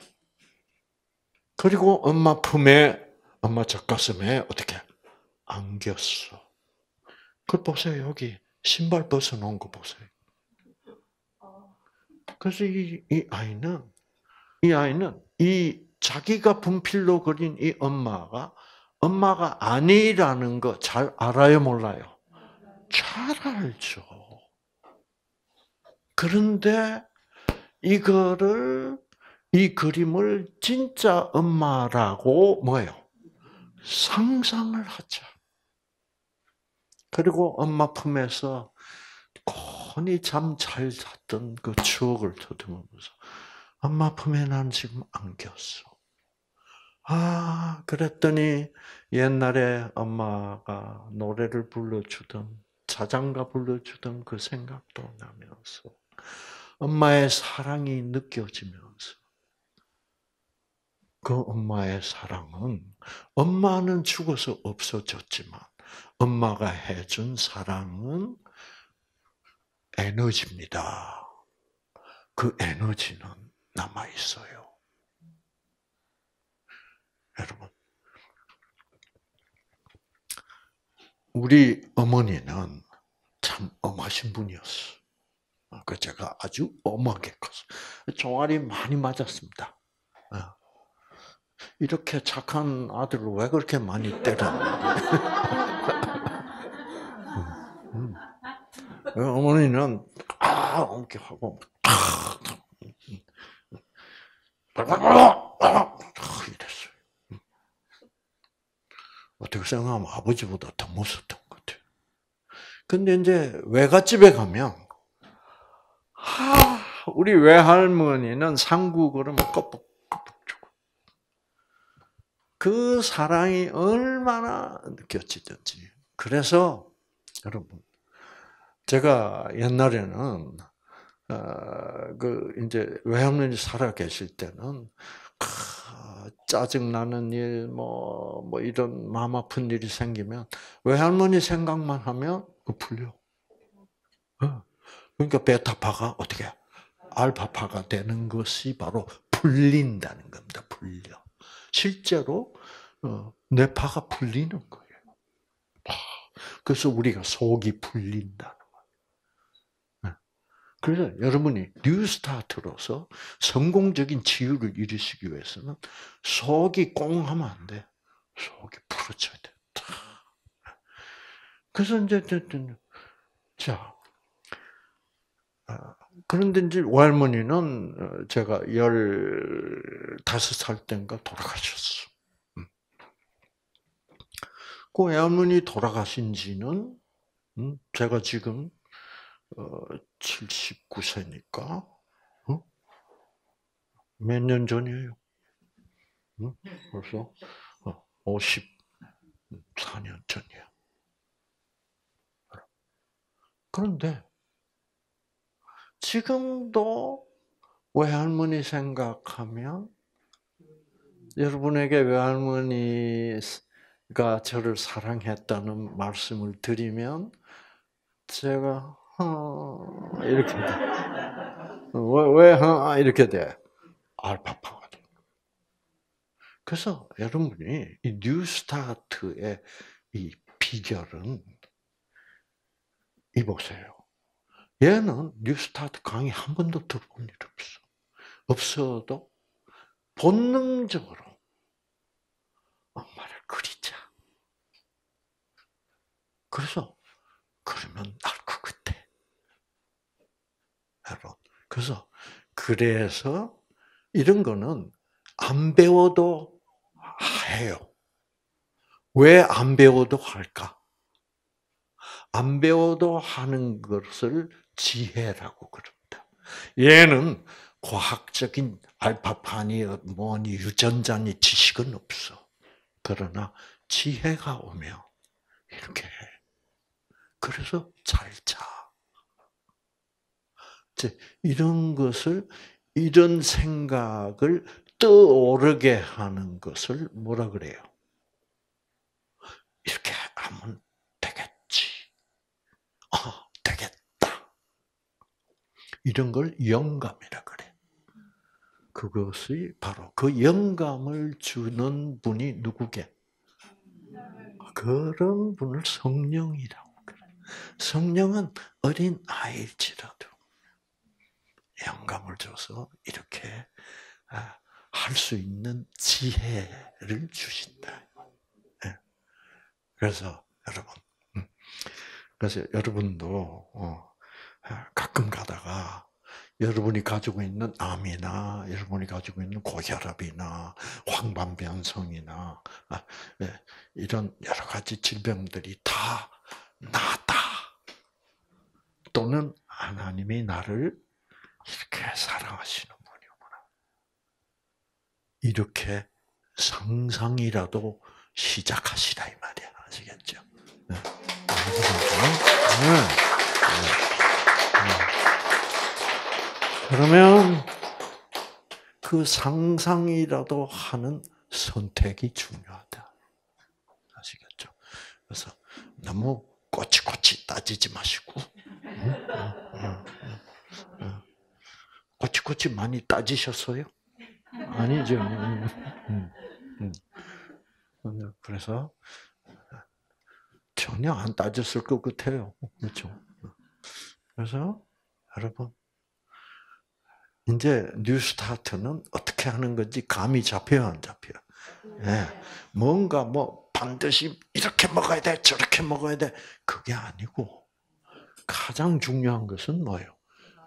그리고 엄마 품에 엄마 젖가슴에 어떻게 안겼어. 그걸 보세요 여기 신발 벗어놓은 거 보세요. 그래서 이, 이 아이는 이 아이는 이 자기가 분필로 그린 이 엄마가 엄마가 아니라는 거 잘 알아요, 몰라요? 잘 알죠. 그런데 이거를 이 그림을 진짜 엄마라고 뭐예요? 상상을 하자. 그리고 엄마 품에서 곤히 잠 잘 잤던 그 추억을 더듬으면서 엄마 품에 난 지금 안겼어. 아, 그랬더니 옛날에 엄마가 노래를 불러주던, 자장가 불러주던 그 생각도 나면서, 엄마의 사랑이 느껴지면서 그 엄마의 사랑은 엄마는 죽어서 없어졌지만 엄마가 해준 사랑은 에너지입니다. 그 에너지는 남아 있어요. 여러분, 우리 어머니는 참 엄하신 분이었어. 그 제가 아주 엄하게 컸어. 종아리 많이 맞았습니다. 어. 이렇게 착한 아들을 왜 그렇게 많이 때렸는 지. 음, 음. 어머니는 아 이렇게 하고 이랬어요. 어떻게 생각하면 아버지보다 더 무섭던 것 같아요. 근데 이제 외갓집에 가면 하, 우리 외할머니는 상구 그러면 껍벅 그 사랑이 얼마나 느껴지든지. 그래서 여러분, 제가 옛날에는 어, 그 이제 외할머니 살아 계실 때는 짜증 나는 일, 뭐, 뭐 이런 마음 아픈 일이 생기면 외할머니 생각만 하면 그 풀려. 어. 그러니까 베타파가 어떻게 알파파가 되는 것이 바로 풀린다는 겁니다. 풀려. 실제로 어, 뇌파가 풀리는 거예요. 그래서 우리가 속이. 네. 그래서 여러분이 뉴스타트로서 성공적인 치유를 이루시기 위해서는 속이 꽁하면 안 돼. 속이 풀어져야 돼. 그래서 이제 자 아, 그런데 이제 외할머니는 어, 제가 15살 때인가 돌아가셨어. 음. 그 외할머니 돌아가신 지는, 음, 제가 지금, 79세니까, 어? 몇년 전이에요? 벌써 54년 전이야. 그런데 지금도 외할머니 생각하면 여러분에게 외할머니가 저를 사랑했다는 말씀을 드리면 제가 어, 이렇게 돼. 왜, 왜 어, 이렇게 돼? 알파파가 돼. 그래서 여러분이 이 New Start의 이 비결은 이 보세요. 얘는 New Start 강의 한 번도 들어본 일 없어. 없어도 본능적으로 엄마를 그리자. 그래서 그러면 날. 여러분. 그래서 그래서 이런 거는 안 배워도 해요. 왜 안 배워도 할까? 안 배워도 하는 것을 지혜라고 그럽니다. 얘는 과학적인 알파파니 뭐니 유전자니 지식은 없어. 그러나 지혜가 오면 이렇게 해. 그래서 잘 자. 이런 것을 이런 생각을 떠오르게 하는 것을 뭐라 그래요? 이렇게 하면 되겠지. 어, 이런 걸 영감이라 그래. 그것이 바로 그 영감을 주는 분이 누구게? 그런 분을 성령이라고 그래. 성령은 어린 아이일지라도 영감을 줘서 이렇게 아, 할수 있는 지혜를 주신다. 예. 그래서 여러분, 음. 그래서 여러분도 어, 가끔 가다가 여러분이 가지고 있는 암이나 여러분이 가지고 있는 고혈압이나 황반변성이나 아, 예, 이런 여러 가지 질병들이 다 나다. 또는 하나님이 나를 이렇게 사랑하시는 분이구나. 이렇게 상상이라도 시작하시라 이 말이야. 아시겠죠? 네. 네. 네. 그러면 그 상상이라도 하는 선택이 중요하다. 아시겠죠? 그래서 너무 꼬치꼬치 따지지 마시고, 꼬치꼬치 많이 따지셨어요? 아니죠. 그래서 전혀 안 따졌을 것 같아요. 그렇죠? 그래서 여러분 이제 뉴스타트는 어떻게 하는 건지 감이 잡혀요, 안 잡혀요? 예. 뭔가 뭐 반드시 이렇게 먹어야 돼, 저렇게 먹어야 돼. 그게 아니고 가장 중요한 것은 뭐예요?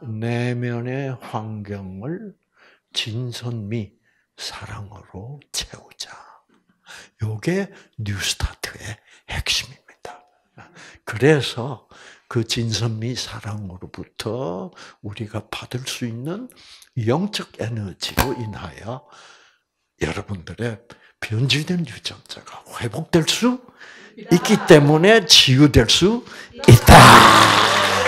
내면의 환경을 진선미 사랑으로 채우자. 요게 뉴스타트의 핵심입니다. 그래서 그 진선미 사랑으로부터 우리가 받을 수 있는 영적 에너지로 인하여 여러분들의 변질된 유전자가 회복될 수 있기 때문에 치유될 수 있다.